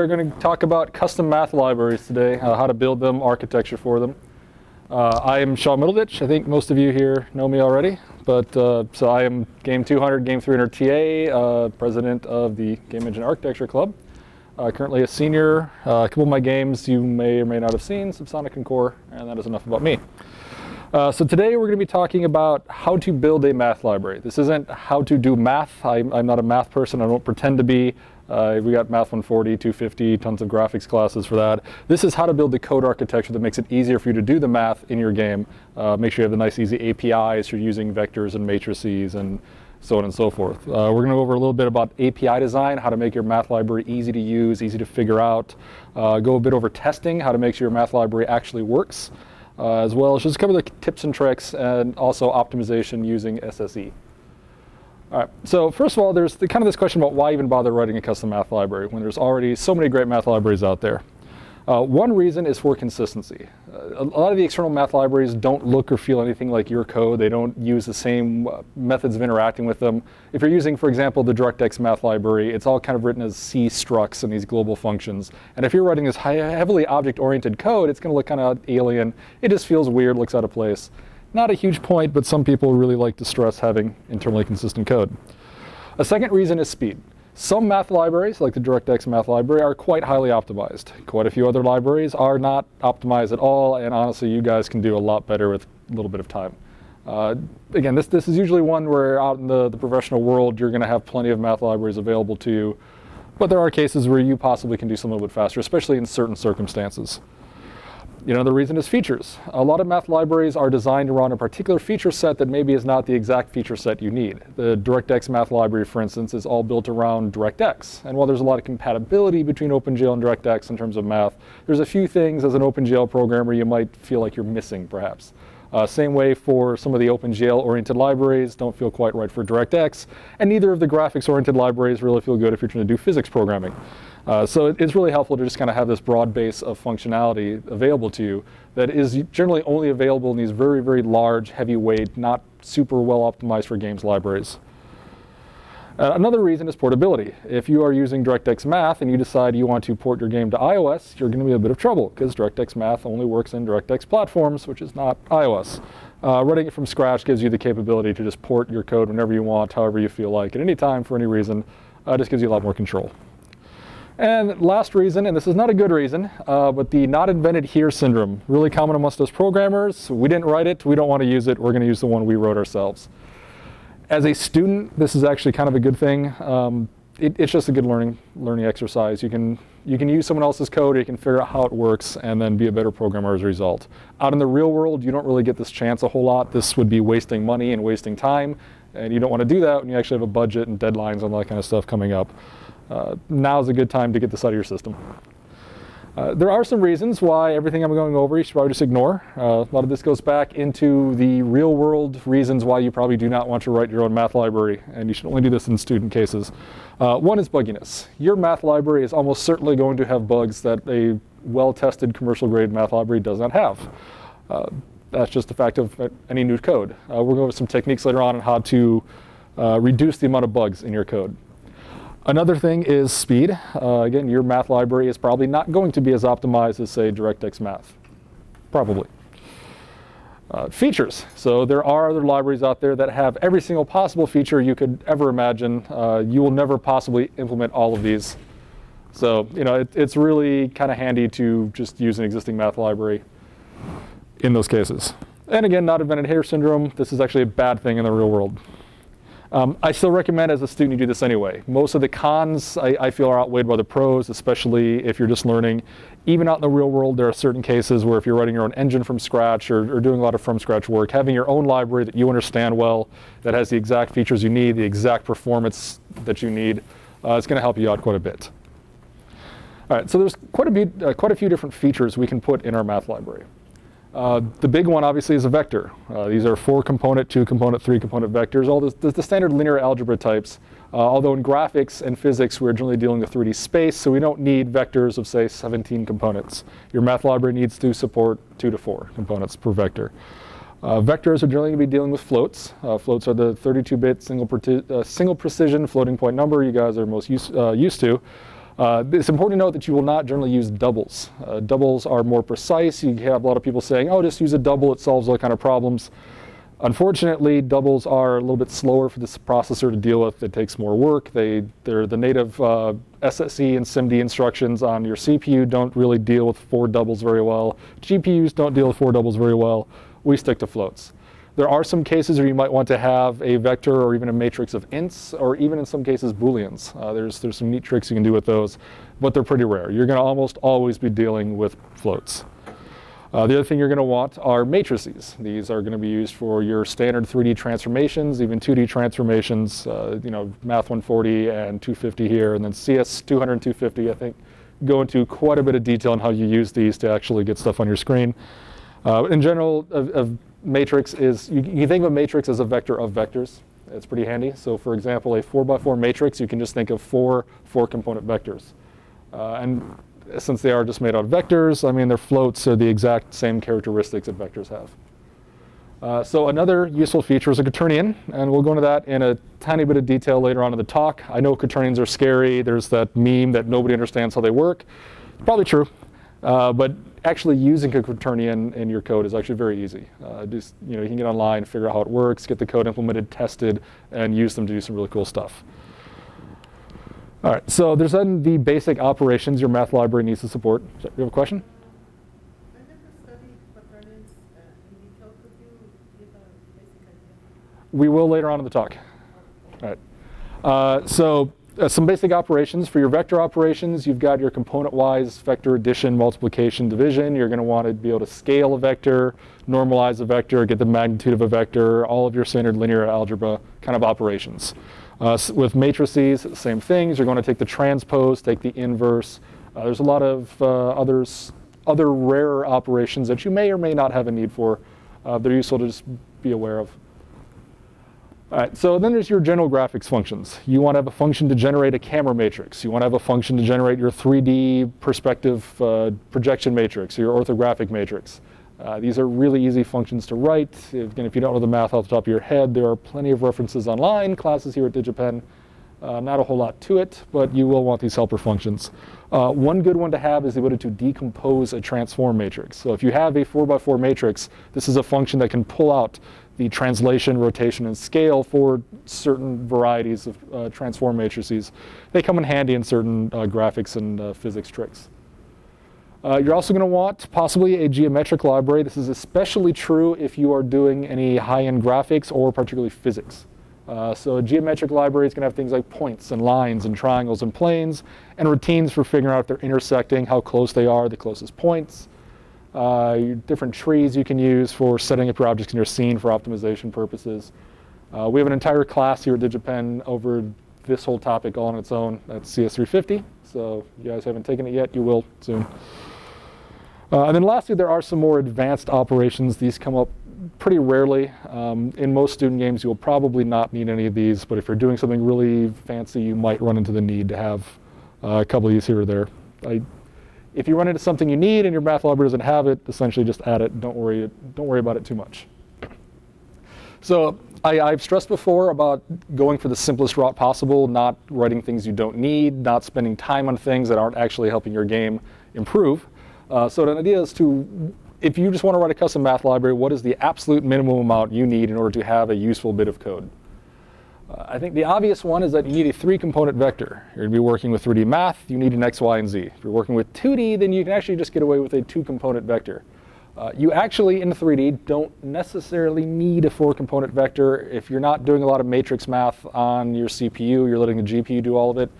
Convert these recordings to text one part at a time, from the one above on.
are going to talk about custom math libraries today, uh, how to build them, architecture for them. Uh, I am Sean Middleditch. I think most of you here know me already, but uh, so I am Game 200, Game 300 TA, uh, president of the Game Engine Architecture Club. Uh, currently a senior. Uh, a couple of my games you may or may not have seen, Subsonic and Core, and that is enough about me. Uh, so today we're going to be talking about how to build a math library. This isn't how to do math. I'm, I'm not a math person. I don't pretend to be. Uh, we got Math 140, 250, tons of graphics classes for that. This is how to build the code architecture that makes it easier for you to do the math in your game. Uh, make sure you have the nice easy APIs. You're using vectors and matrices and so on and so forth. Uh, we're going to go over a little bit about API design, how to make your math library easy to use, easy to figure out. Uh, go a bit over testing, how to make sure your math library actually works uh, as well as just cover the tips and tricks and also optimization using SSE. All right, so first of all, there's the, kind of this question about why even bother writing a custom math library when there's already so many great math libraries out there. Uh, one reason is for consistency. Uh, a lot of the external math libraries don't look or feel anything like your code. They don't use the same uh, methods of interacting with them. If you're using, for example, the DirectX math library, it's all kind of written as C structs and these global functions. And if you're writing this high, heavily object-oriented code, it's going to look kind of alien. It just feels weird, looks out of place. Not a huge point, but some people really like to stress having internally consistent code. A second reason is speed. Some math libraries, like the DirectX math library, are quite highly optimized. Quite a few other libraries are not optimized at all, and honestly, you guys can do a lot better with a little bit of time. Uh, again, this, this is usually one where out in the, the professional world, you're going to have plenty of math libraries available to you, but there are cases where you possibly can do something a little bit faster, especially in certain circumstances. You know, the reason is features. A lot of math libraries are designed around a particular feature set that maybe is not the exact feature set you need. The DirectX math library, for instance, is all built around DirectX. And while there's a lot of compatibility between OpenGL and DirectX in terms of math, there's a few things as an OpenGL programmer you might feel like you're missing, perhaps. Uh, same way for some of the OpenGL-oriented libraries don't feel quite right for DirectX, and neither of the graphics-oriented libraries really feel good if you're trying to do physics programming. Uh, so it, it's really helpful to just kind of have this broad base of functionality available to you that is generally only available in these very, very large, heavyweight, not super well optimized for games libraries. Uh, another reason is portability. If you are using DirectX Math and you decide you want to port your game to iOS, you're going to be a bit of trouble because DirectX Math only works in DirectX platforms, which is not iOS. Uh, running it from scratch gives you the capability to just port your code whenever you want, however you feel like, at any time for any reason. Uh, just gives you a lot more control. And last reason, and this is not a good reason, uh, but the not invented here syndrome, really common amongst us programmers. We didn't write it, we don't want to use it, we're going to use the one we wrote ourselves. As a student, this is actually kind of a good thing. Um, it, it's just a good learning learning exercise. You can you can use someone else's code, or you can figure out how it works, and then be a better programmer as a result. Out in the real world, you don't really get this chance a whole lot. This would be wasting money and wasting time, and you don't want to do that when you actually have a budget and deadlines and all that kind of stuff coming up uh, now's a good time to get this out of your system. Uh, there are some reasons why everything I'm going over you should probably just ignore. Uh, a lot of this goes back into the real world reasons why you probably do not want to write your own math library, and you should only do this in student cases. Uh, one is bugginess. Your math library is almost certainly going to have bugs that a well-tested commercial grade math library does not have. Uh, that's just a fact of any new code. Uh, we're going over some techniques later on on how to reduce the amount of bugs in your code. Another thing is speed. Uh, again, your math library is probably not going to be as optimized as, say, DirectX Math. Probably. Uh, features. So there are other libraries out there that have every single possible feature you could ever imagine. Uh, you will never possibly implement all of these. So, you know, it, it's really kind of handy to just use an existing math library in those cases. And again, not invented here syndrome. This is actually a bad thing in the real world. Um, I still recommend as a student you do this anyway. Most of the cons I, I, feel are outweighed by the pros, especially if you're just learning. Even out in the real world, there are certain cases where if you're writing your own engine from scratch or, or doing a lot of from scratch work, having your own library that you understand well, that has the exact features you need, the exact performance that you need, uh, it's going to help you out quite a bit. All right, so there's quite a, bit, uh, quite a few different features we can put in our math library. Uh, the big one obviously is a vector. Uh, these are four component, two component, three component vectors, all the, the, standard linear algebra types. Uh, although in graphics and physics, we're generally dealing with 3D space, so we don't need vectors of say 17 components. Your math library needs to support two to four components per vector. Uh, vectors are generally going to be dealing with floats. Uh, floats are the 32-bit single, single, precision floating point number you guys are most use, used to. Uh, it's important to note that you will not generally use doubles. Uh, doubles are more precise. You have a lot of people saying, oh, just use a double, it solves all kind of problems. Unfortunately, doubles are a little bit slower for this processor to deal with. It takes more work. They, they're the native uh, SSE and SIMD instructions on your CPU don't really deal with four doubles very well. GPUs don't deal with four doubles very well. We stick to floats. There are some cases where you might want to have a vector or even a matrix of ints, or even in some cases booleans. Uh, there's, there's some neat tricks you can do with those, but they're pretty rare. You're going to almost always be dealing with floats. Uh, the other thing you're going to want are matrices. These are going to be used for your standard 3D transformations, even 2D transformations, uh, you know, Math 140 and 250 here, and then CS 200 and 250, I think, go into quite a bit of detail on how you use these to actually get stuff on your screen. Uh, in general, a, a, matrix is, you, you think of a matrix as a vector of vectors. It's pretty handy. So for example, a 4 by 4 matrix, you can just think of four four-component vectors. Uh, and since they are just made out of vectors, I mean, their floats are the exact same characteristics that vectors have. Uh, so another useful feature is a quaternion, and we'll go into that in a tiny bit of detail later on in the talk. I know quaternions are scary. There's that meme that nobody understands how they work. Probably true, uh, but actually using a quaternion in your code is actually very easy. Uh, just you know, you can get online, figure out how it works, get the code implemented, tested, and use them to do some really cool stuff. All right, so there's then the basic operations your math library needs to support. Do you have a question? We will later on in the talk. All right. Uh, so uh, some basic operations. For your vector operations, you've got your component-wise vector addition, multiplication, division. You're going to want to be able to scale a vector, normalize a vector, get the magnitude of a vector, all of your standard linear algebra kind of operations. Uh, with matrices, same things. You're going to take the transpose, take the inverse. Uh, there's a lot of uh, others, other rarer operations that you may or may not have a need for. Uh, they're useful to just be aware of. All right, so then there's your general graphics functions. You want to have a function to generate a camera matrix. You want to have a function to generate your 3D perspective uh, projection matrix, or your orthographic matrix. Uh, these are really easy functions to write. If, again, if you don't know the math off the top of your head, there are plenty of references online, classes here at DigiPen. Uh, not a whole lot to it, but you will want these helper functions. Uh, one good one to have is the ability to decompose a transform matrix. So if you have a 4x4 matrix, this is a function that can pull out the translation, rotation, and scale for certain varieties of uh, transform matrices. They come in handy in certain uh, graphics and uh, physics tricks. Uh, you're also going to want possibly a geometric library. This is especially true if you are doing any high-end graphics or particularly physics. Uh, so a geometric library is going to have things like points and lines and triangles and planes and routines for figuring out if they're intersecting, how close they are, the closest points. Uh, different trees you can use for setting up your objects in your scene for optimization purposes. Uh, we have an entire class here at DigiPen over this whole topic all on its own. That's CS350. So if you guys haven't taken it yet, you will soon. Uh, and then lastly, there are some more advanced operations. These come up pretty rarely. Um, in most student games, you'll probably not need any of these, but if you're doing something really fancy, you might run into the need to have uh, a couple of these here or there. I, if you run into something you need and your math library doesn't have it, essentially just add it. Don't worry, don't worry about it too much. So I, have stressed before about going for the simplest route possible, not writing things you don't need, not spending time on things that aren't actually helping your game improve. Uh, so the idea is to, if you just want to write a custom math library, what is the absolute minimum amount you need in order to have a useful bit of code? I think the obvious one is that you need a three-component vector. You're going to be working with 3D math, you need an x, y, and z. If you're working with 2D, then you can actually just get away with a two-component vector. Uh, you actually, in 3D, don't necessarily need a four-component vector. If you're not doing a lot of matrix math on your CPU, you're letting the GPU do all of it,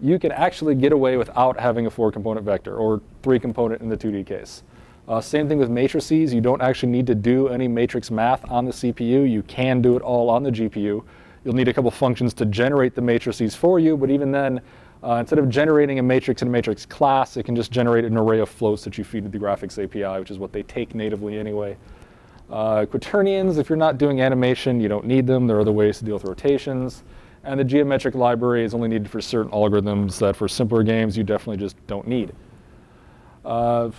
you can actually get away without having a four component vector or three component in the 2D case. Uh, same thing with matrices. You don't actually need to do any matrix math on the CPU. You can do it all on the GPU. You'll need a couple functions to generate the matrices for you, but even then, uh, instead of generating a matrix in a matrix class, it can just generate an array of floats that you feed to the graphics API, which is what they take natively anyway. Uh, quaternions, if you're not doing animation, you don't need them. There are other ways to deal with rotations. And the geometric library is only needed for certain algorithms that for simpler games you definitely just don't need. Uh,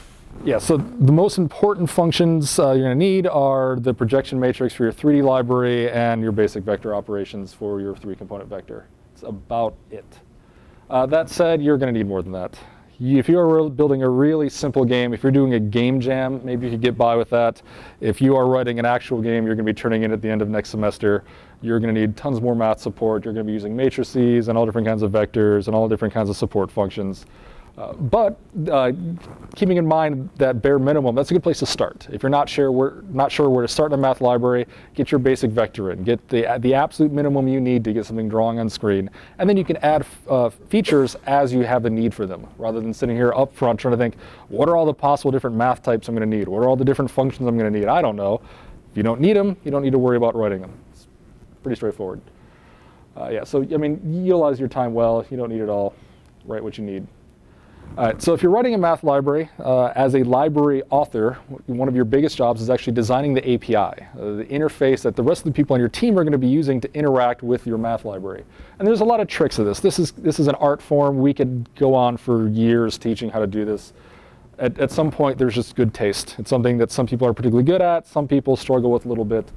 yeah, so the most important functions uh, you're going to need are the projection matrix for your 3D library and your basic vector operations for your three component vector. It's about it. Uh, that said, you're going to need more than that. If you are building a really simple game, if you're doing a game jam, maybe you could get by with that. If you are writing an actual game you're going to be turning in at the end of next semester, you're going to need tons more math support. You're going to be using matrices and all different kinds of vectors and all different kinds of support functions. Uh, but uh, keeping in mind that bare minimum, that's a good place to start. If you're not sure where, not sure where to start in a math library, get your basic vector in. Get the, the absolute minimum you need to get something drawing on screen. And then you can add uh, features as you have the need for them, rather than sitting here up front trying to think, what are all the possible different math types I'm going to need? What are all the different functions I'm going to need? I don't know. If you don't need them, you don't need to worry about writing them. It's pretty straightforward. Uh, yeah, so I mean, utilize your time well. You don't need it all. Write what you need. All right, so if you're writing a math library, uh, as a library author, one of your biggest jobs is actually designing the API, uh, the interface that the rest of the people on your team are going to be using to interact with your math library. And there's a lot of tricks to this. This is, this is an art form. We could go on for years teaching how to do this. At, at some point, there's just good taste. It's something that some people are particularly good at, some people struggle with a little bit.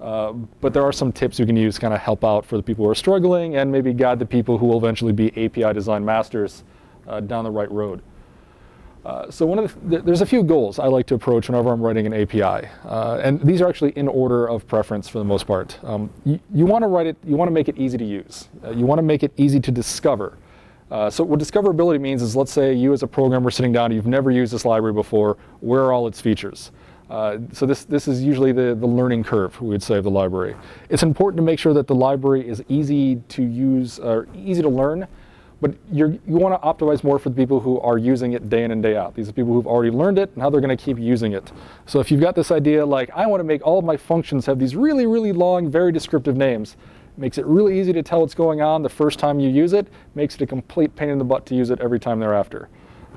Uh, but there are some tips you can use kind of help out for the people who are struggling and maybe guide the people who will eventually be API design masters uh, down the right road. Uh, so one of the, there's a few goals I like to approach whenever I'm writing an API, uh, and these are actually in order of preference for the most part. Um, you, you want to write it, you want to make it easy to use. Uh, you want to make it easy to discover. Uh, so what discoverability means is, let's say you as a programmer sitting down, you've never used this library before. Where are all its features? Uh, so this, this is usually the, the learning curve, we would say, of the library. It's important to make sure that the library is easy to use, or easy to learn, but you want to optimize more for the people who are using it day in and day out. These are people who've already learned it and how they're going to keep using it. So if you've got this idea like, I want to make all of my functions have these really, really long, very descriptive names, makes it really easy to tell what's going on the first time you use it, makes it a complete pain in the butt to use it every time thereafter.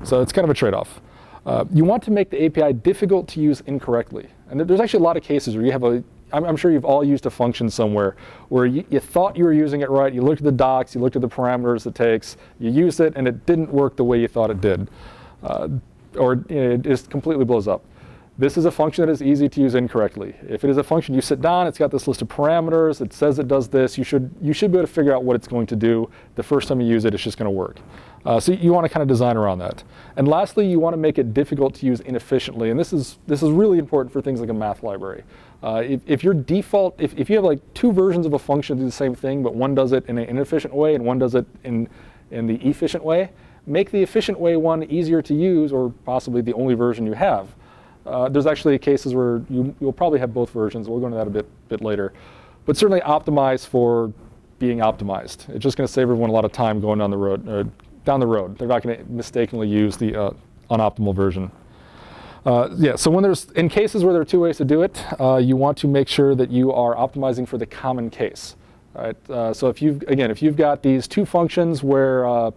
So it's kind of a trade-off. Uh, you want to make the API difficult to use incorrectly. And there's actually a lot of cases where you have a I'm, I'm, sure you've all used a function somewhere where you, you, thought you were using it right, you looked at the docs, you looked at the parameters it takes, you used it, and it didn't work the way you thought it did. Uh, or you know, it just completely blows up. This is a function that is easy to use incorrectly. If it is a function you sit down, it's got this list of parameters, it says it does this, you should, you should be able to figure out what it's going to do. The first time you use it, it's just going to work. Uh, so you want to kind of design around that. And lastly, you want to make it difficult to use inefficiently. And this is, this is really important for things like a math library. Uh, if, if, your default, if, if you have like two versions of a function do the same thing, but one does it in an inefficient way and one does it in, in the efficient way, make the efficient way one easier to use or possibly the only version you have. Uh, there's actually cases where you, will probably have both versions. We'll go into that a bit, bit later. But certainly optimize for being optimized. It's just going to save everyone a lot of time going down the road. Uh, down the road. They're not going to mistakenly use the uh, unoptimal version. Uh, yeah, so when there's, in cases where there are two ways to do it, uh, you want to make sure that you are optimizing for the common case. Right? Uh, so if you've, again, if you've got these two functions where, uh,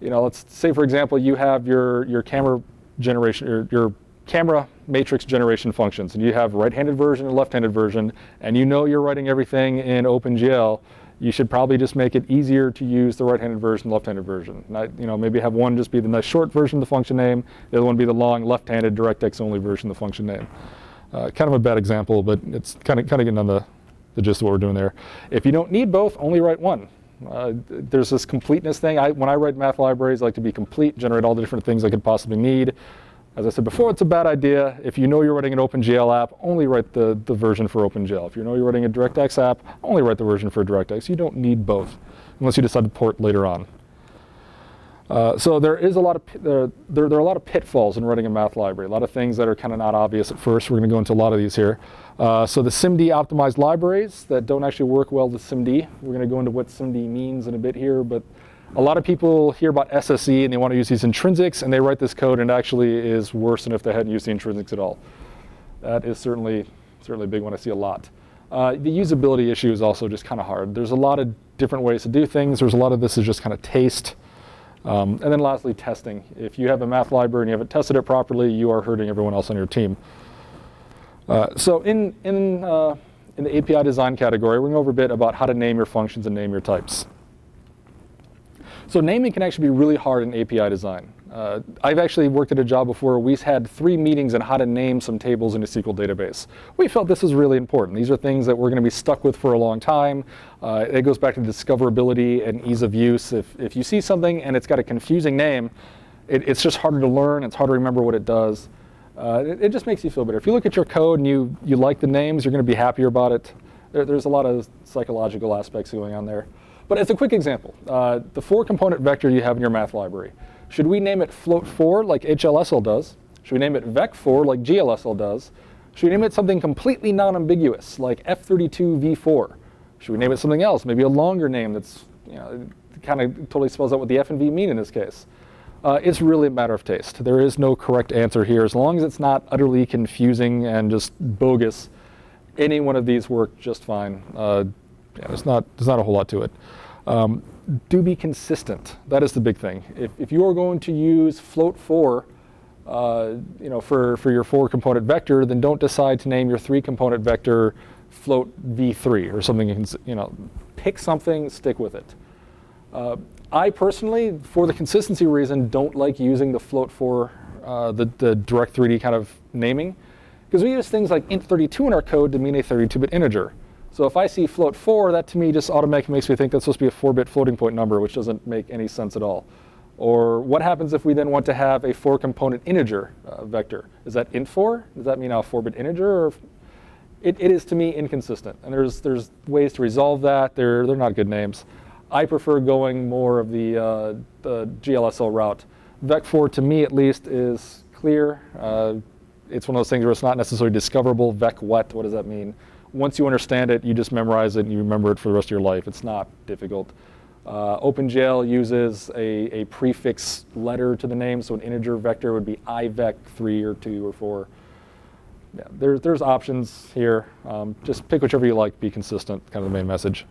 you know, let's say for example, you have your, your camera generation, your, your camera matrix generation functions, and you have right-handed version and left-handed version, and you know you're writing everything in OpenGL, you should probably just make it easier to use the right-handed version, left-handed version. Not, you know, maybe have one just be the nice short version of the function name, the other one be the long left-handed DirectX only version of the function name. Uh, kind of a bad example, but it's kind of kind of getting on the, the gist of what we're doing there. If you don't need both, only write one. Uh, there's this completeness thing. I, when I write math libraries, I like to be complete, generate all the different things I could possibly need. As I said before, it's a bad idea. If you know you're writing an OpenGL app, only write the, the version for OpenGL. If you know you're writing a DirectX app, only write the version for DirectX. You don't need both unless you decide to port later on. Uh, so there is a lot of there, there, there, are a lot of pitfalls in writing a math library. A lot of things that are kind of not obvious at first. We're going to go into a lot of these here. Uh, so the SIMD optimized libraries that don't actually work well with SIMD. We're going to go into what SIMD means in a bit here, but a lot of people hear about SSE and they want to use these intrinsics and they write this code and it actually is worse than if they hadn't used the intrinsics at all. That is certainly, certainly a big one I see a lot. Uh, the usability issue is also just kind of hard. There's a lot of different ways to do things. There's a lot of this is just kind of taste. Um, and then lastly, testing. If you have a math library and you haven't tested it properly, you are hurting everyone else on your team. Uh, so in, in, uh, in the API design category, we're going to go over a bit about how to name your functions and name your types. So naming can actually be really hard in API design. Uh, I've actually worked at a job before we had three meetings on how to name some tables in a SQL database. We felt this was really important. These are things that we're going to be stuck with for a long time. Uh, it goes back to discoverability and ease of use. If, if you see something and it's got a confusing name, it, it's just harder to learn. It's harder to remember what it does. Uh, it, it, just makes you feel better. If you look at your code and you, you like the names, you're going to be happier about it. There, there's a lot of psychological aspects going on there. But as a quick example, uh, the four component vector you have in your math library, should we name it float4 like HLSL does? Should we name it vec4 like GLSL does? Should we name it something completely non-ambiguous like F32V4? Should we name it something else, maybe a longer name that's you know, kind of totally spells out what the F and V mean in this case? Uh, it's really a matter of taste. There is no correct answer here. As long as it's not utterly confusing and just bogus, any one of these work just fine. Uh, yeah, there's not, there's not a whole lot to it. Um, do be consistent. That is the big thing. If, if you are going to use float4 uh, you know, for, for your four component vector, then don't decide to name your three component vector float v3 or something. You, can, you know, pick something, stick with it. Uh, I personally, for the consistency reason, don't like using the float4, uh, the, the direct 3D kind of naming, because we use things like int32 in our code to mean a 32-bit integer. So if I see float 4, that to me just automatically makes me think that's supposed to be a 4-bit floating point number, which doesn't make any sense at all. Or what happens if we then want to have a 4-component integer uh, vector? Is that int4? Does that mean a 4-bit integer? Or it, it is, to me, inconsistent. And there's, there's ways to resolve that. They're, they're not good names. I prefer going more of the, uh, the GLSL route. Vec4, to me at least, is clear. Uh, it's one of those things where it's not necessarily discoverable. Vec what, what does that mean? Once you understand it, you just memorize it and you remember it for the rest of your life. It's not difficult. Uh, OpenGL uses a, a prefix letter to the name, so an integer vector would be ivec3 or 2 or 4. Yeah, there, there's options here. Um, just pick whichever you like, be consistent, kind of the main message.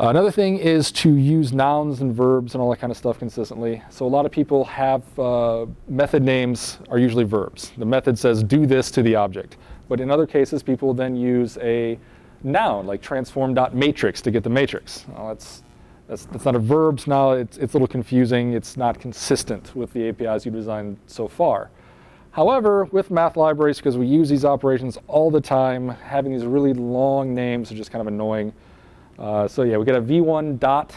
Uh, another thing is to use nouns and verbs and all that kind of stuff consistently. So a lot of people have uh, method names are usually verbs. The method says do this to the object. But in other cases, people then use a noun like transform.matrix to get the matrix. Well, that's, that's, that's not a verb, now it's, it's a little confusing. It's not consistent with the APIs you designed so far. However, with math libraries, because we use these operations all the time, having these really long names are just kind of annoying. Uh, so yeah, we get a v1 dot.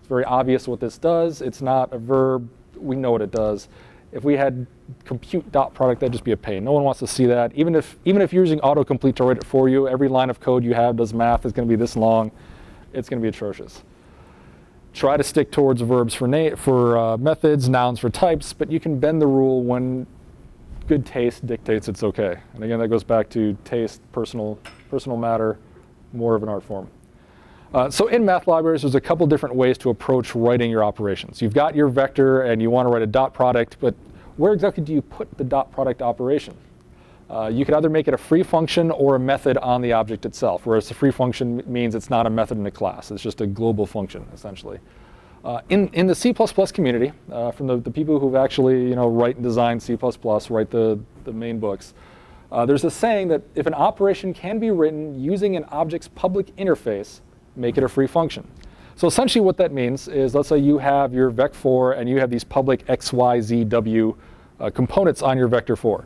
It's very obvious what this does. It's not a verb. We know what it does. If we had compute dot product, that'd just be a pain. No one wants to see that. Even if even if you're using autocomplete to write it for you, every line of code you have does math is going to be this long. It's going to be atrocious. Try to stick towards verbs for for uh, methods, nouns for types, but you can bend the rule when good taste dictates it's okay. And again, that goes back to taste, personal personal matter, more of an art form. Uh, so in math libraries, there's a couple different ways to approach writing your operations. You've got your vector and you want to write a dot product, but where exactly do you put the dot product operation? Uh, you could either make it a free function or a method on the object itself, whereas the free function means it's not a method in a class. It's just a global function, essentially. Uh, in, in the C++ community, uh, from the, the people who've actually you know, write and design C++, write the, the main books, uh, there's a saying that if an operation can be written using an object's public interface, make it a free function. So essentially what that means is let's say you have your vec4 and you have these public x, y, z, w uh, components on your vector 4.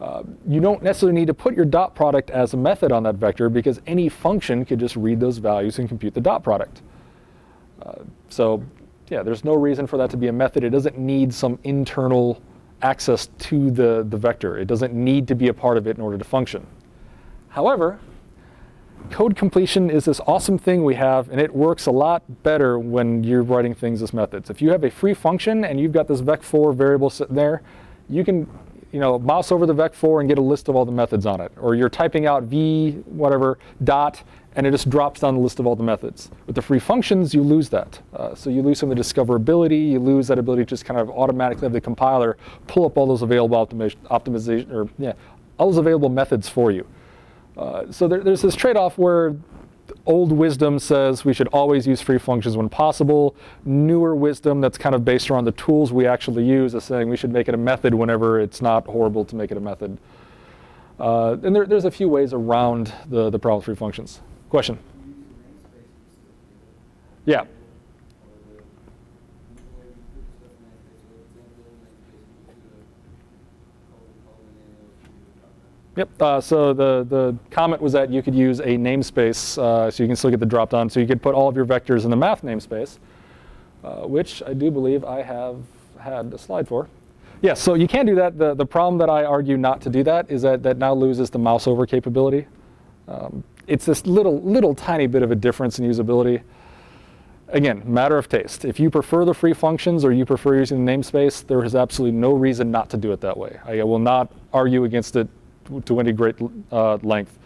Uh, you don't necessarily need to put your dot product as a method on that vector because any function could just read those values and compute the dot product. Uh, so yeah, there's no reason for that to be a method. It doesn't need some internal access to the, the vector. It doesn't need to be a part of it in order to function. However, code completion is this awesome thing we have, and it works a lot better when you're writing things as methods. If you have a free function and you've got this vec4 variable sitting there, you can you know, mouse over the vec4 and get a list of all the methods on it. Or you're typing out v whatever dot, and it just drops down the list of all the methods. With the free functions, you lose that. Uh, so you lose some of the discoverability, you lose that ability to just kind of automatically have the compiler pull up all those available optimization, or yeah, all those available methods for you. Uh, so there, there's this trade-off where old wisdom says we should always use free functions when possible. Newer wisdom that's kind of based around the tools we actually use is saying we should make it a method whenever it's not horrible to make it a method. Uh, and there, there's a few ways around the, the problem with free functions. Question? Yeah. Yep. Uh, so the, the comment was that you could use a namespace, uh, so you can still get the drop down. So you could put all of your vectors in the math namespace, uh, which I do believe I have had a slide for. Yes, so you can do that. The, the problem that I argue not to do that is that that now loses the mouse over capability. Um, it's this little, little tiny bit of a difference in usability. Again, matter of taste. If you prefer the free functions or you prefer using the namespace, there is absolutely no reason not to do it that way. I will not argue against it to any great uh, length.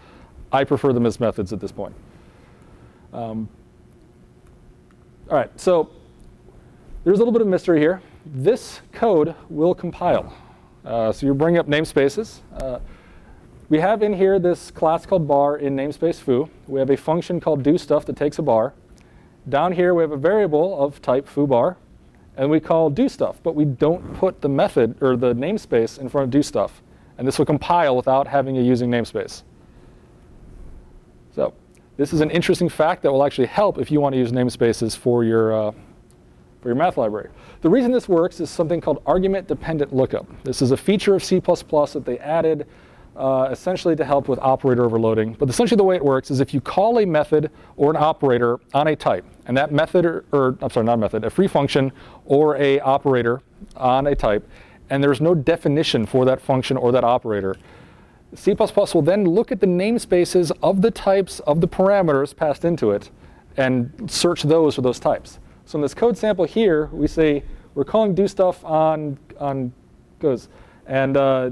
I prefer them as methods at this point. Um, all right, so there's a little bit of mystery here. This code will compile. Uh, so you bring up namespaces. Uh, we have in here this class called bar in namespace foo. We have a function called do stuff that takes a bar. Down here we have a variable of type foo bar, and we call do stuff, but we don't put the method or the namespace in front of do stuff. And this will compile without having a using namespace. So this is an interesting fact that will actually help if you want to use namespaces for your, uh, for your math library. The reason this works is something called argument-dependent lookup. This is a feature of C++ that they added uh, essentially to help with operator overloading. But essentially the way it works is if you call a method or an operator on a type, and that method, or, or I'm sorry, not a method, a free function or a operator on a type, and there's no definition for that function or that operator. C++ will then look at the namespaces of the types of the parameters passed into it and search those for those types. So in this code sample here, we say we're calling do stuff on, on goes, and uh,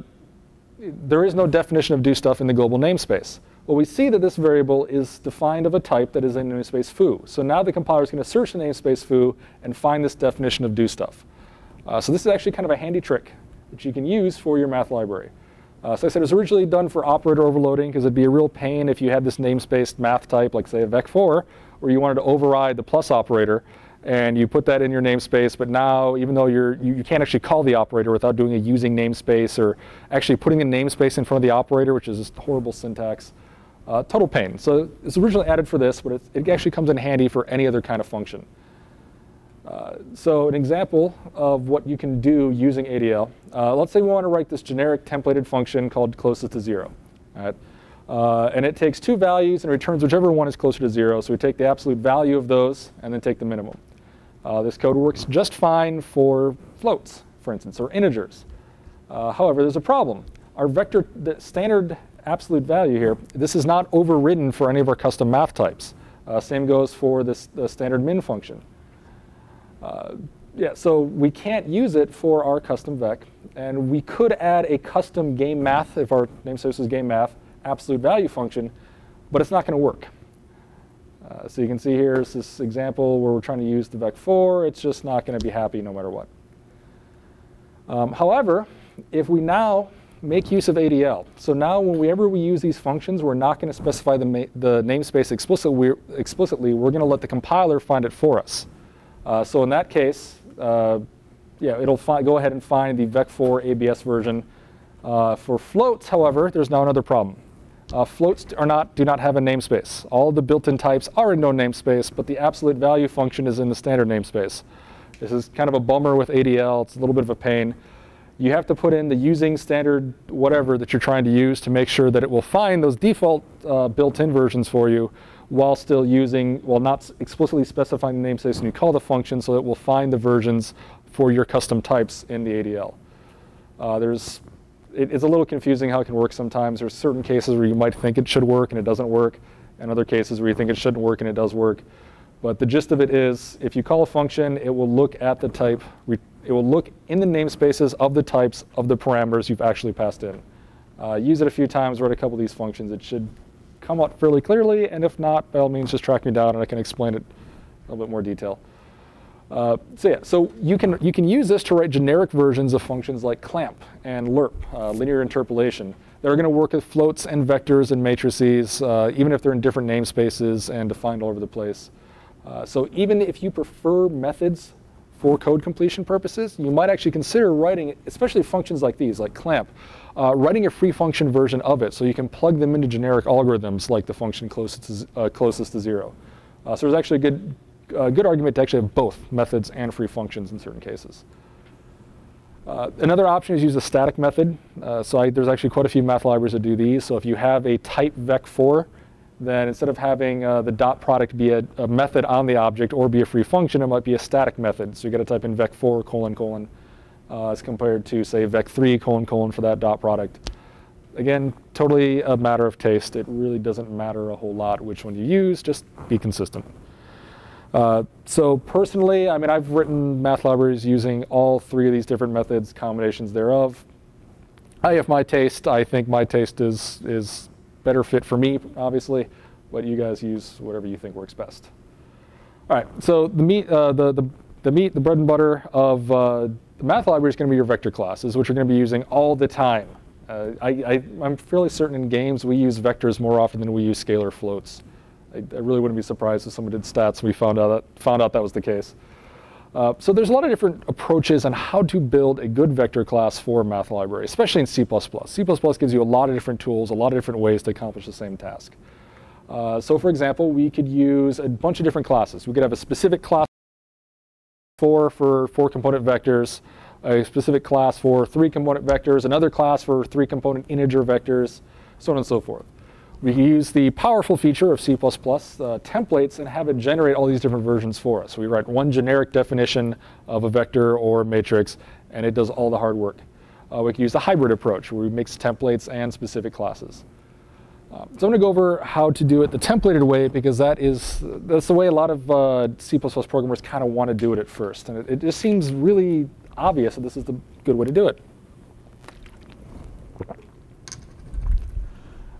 there is no definition of do stuff in the global namespace. Well, we see that this variable is defined of a type that is in namespace foo. So now the compiler is going to search the namespace foo and find this definition of do stuff. Uh, so this is actually kind of a handy trick that you can use for your math library. Uh, so I said it was originally done for operator overloading because it'd be a real pain if you had this namespace math type, like say a vec4, where you wanted to override the plus operator and you put that in your namespace, but now even though you're, you, you, can't actually call the operator without doing a using namespace or actually putting a namespace in front of the operator, which is just horrible syntax, uh, total pain. So it's originally added for this, but it, it actually comes in handy for any other kind of function. Uh, so an example of what you can do using ADL, uh, let's say we want to write this generic templated function called closest to zero. Right? Uh, and it takes two values and returns whichever one is closer to zero. So we take the absolute value of those and then take the minimum. Uh, this code works just fine for floats, for instance, or integers. Uh, however, there's a problem. Our vector, the standard absolute value here, this is not overridden for any of our custom math types. same goes for this, the standard min function. Uh, yeah, so we can't use it for our custom vec, and we could add a custom game math if our namespace is game math absolute value function, but it's not going to work. Uh, so you can see here is this example where we're trying to use the vec4. It's just not going to be happy no matter what. Um, however, if we now make use of ADL, so now whenever we use these functions, we're not going to specify the, the namespace explicitly, explicitly. We're going to let the compiler find it for us. Uh, so in that case, uh, yeah, it'll go ahead and find the vec4 ABS version. Uh, for floats, however, there's now another problem. Uh, floats are not, do not have a namespace. All the built-in types are in no namespace, but the absolute value function is in the standard namespace. This is kind of a bummer with ADL. It's a little bit of a pain. You have to put in the using standard whatever that you're trying to use to make sure that it will find those default uh, built-in versions for you while still using, while not explicitly specifying the namespace when you call the function so it will find the versions for your custom types in the ADL. Uh, there's, it, it's a little confusing how it can work sometimes. There's certain cases where you might think it should work and it doesn't work, and other cases where you think it shouldn't work and it does work. But the gist of it is, if you call a function, it will look at the type, it will look in the namespaces of the types of the parameters you've actually passed in. Uh, use it a few times, write a couple of these functions. It should come out fairly clearly, and if not, by all means, just track me down and I can explain it a little bit more detail. Uh, so yeah, so you can, you can use this to write generic versions of functions like clamp and lerp, uh, linear interpolation. They're going to work with floats and vectors and matrices, uh, even if they're in different namespaces and defined all over the place. Uh, so even if you prefer methods for code completion purposes, you might actually consider writing, especially functions like these, like clamp, uh, writing a free function version of it so you can plug them into generic algorithms like the function closest to, uh, closest to zero. Uh, so there's actually a good, uh, good argument to actually have both methods and free functions in certain cases. Uh, another option is use a static method. Uh, so I, there's actually quite a few math libraries that do these. So if you have a type vec4, then instead of having uh, the dot product be a, a, method on the object or be a free function, it might be a static method. So you got to type in vec4 colon colon uh, as compared to say vec3 colon colon for that dot product. Again, totally a matter of taste. It really doesn't matter a whole lot which one you use. Just be consistent. Uh, so personally, I mean, I've written math libraries using all three of these different methods, combinations thereof. I have my taste. I think my taste is, is better fit for me, obviously, but you guys use whatever you think works best. All right, so the meat, uh, the, the, the meat, the bread and butter of uh, the math library is going to be your vector classes, which you're going to be using all the time. Uh, I, am fairly certain in games we use vectors more often than we use scalar floats. I, I, really wouldn't be surprised if someone did stats and we found out that, found out that was the case. Uh, so there's a lot of different approaches on how to build a good vector class for a math library, especially in C++. C++ gives you a lot of different tools, a lot of different ways to accomplish the same task. Uh, so for example, we could use a bunch of different classes. We could have a specific class for, for four component vectors, a specific class for three component vectors, another class for three component integer vectors, so on and so forth. We use the powerful feature of C++, uh, templates, and have it generate all these different versions for us. We write one generic definition of a vector or matrix, and it does all the hard work. Uh, we can use the hybrid approach, where we mix templates and specific classes. Um, so I'm going to go over how to do it the templated way, because that is that's the way a lot of uh, C++ programmers kind of want to do it at first. And it, it just seems really obvious that this is the good way to do it.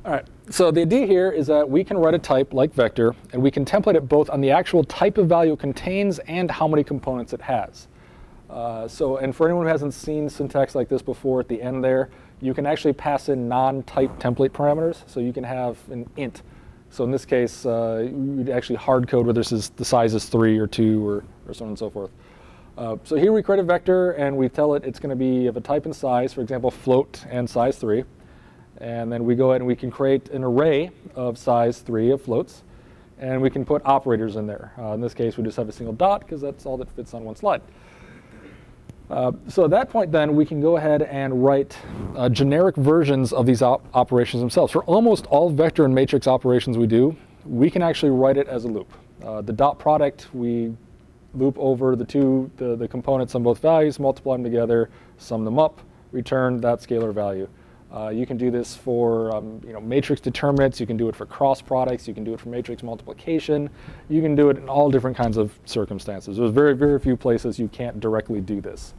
All right, so the idea here is that we can write a type like vector, and we can template it both on the actual type of value it contains and how many components it has. Uh, so, and for anyone who hasn't seen syntax like this before, at the end there, you can actually pass in non-type template parameters. So you can have an int. So in this case, uh, you'd actually hard code whether this is the size is three or two or, or so on and so forth. Uh, so here we create a vector and we tell it it's going to be of a type and size, for example, float and size three. And then we go ahead and we can create an array of size 3 of floats. And we can put operators in there. Uh, in this case, we just have a single dot because that's all that fits on one slide. Uh, so at that point then, we can go ahead and write uh, generic versions of these op operations themselves. For almost all vector and matrix operations we do, we can actually write it as a loop. Uh, the dot product, we loop over the two, the, the components on both values, multiply them together, sum them up, return that scalar value. Uh, you can do this for um, you know, matrix determinants, you can do it for cross products, you can do it for matrix multiplication, you can do it in all different kinds of circumstances. There's very, very few places you can't directly do this.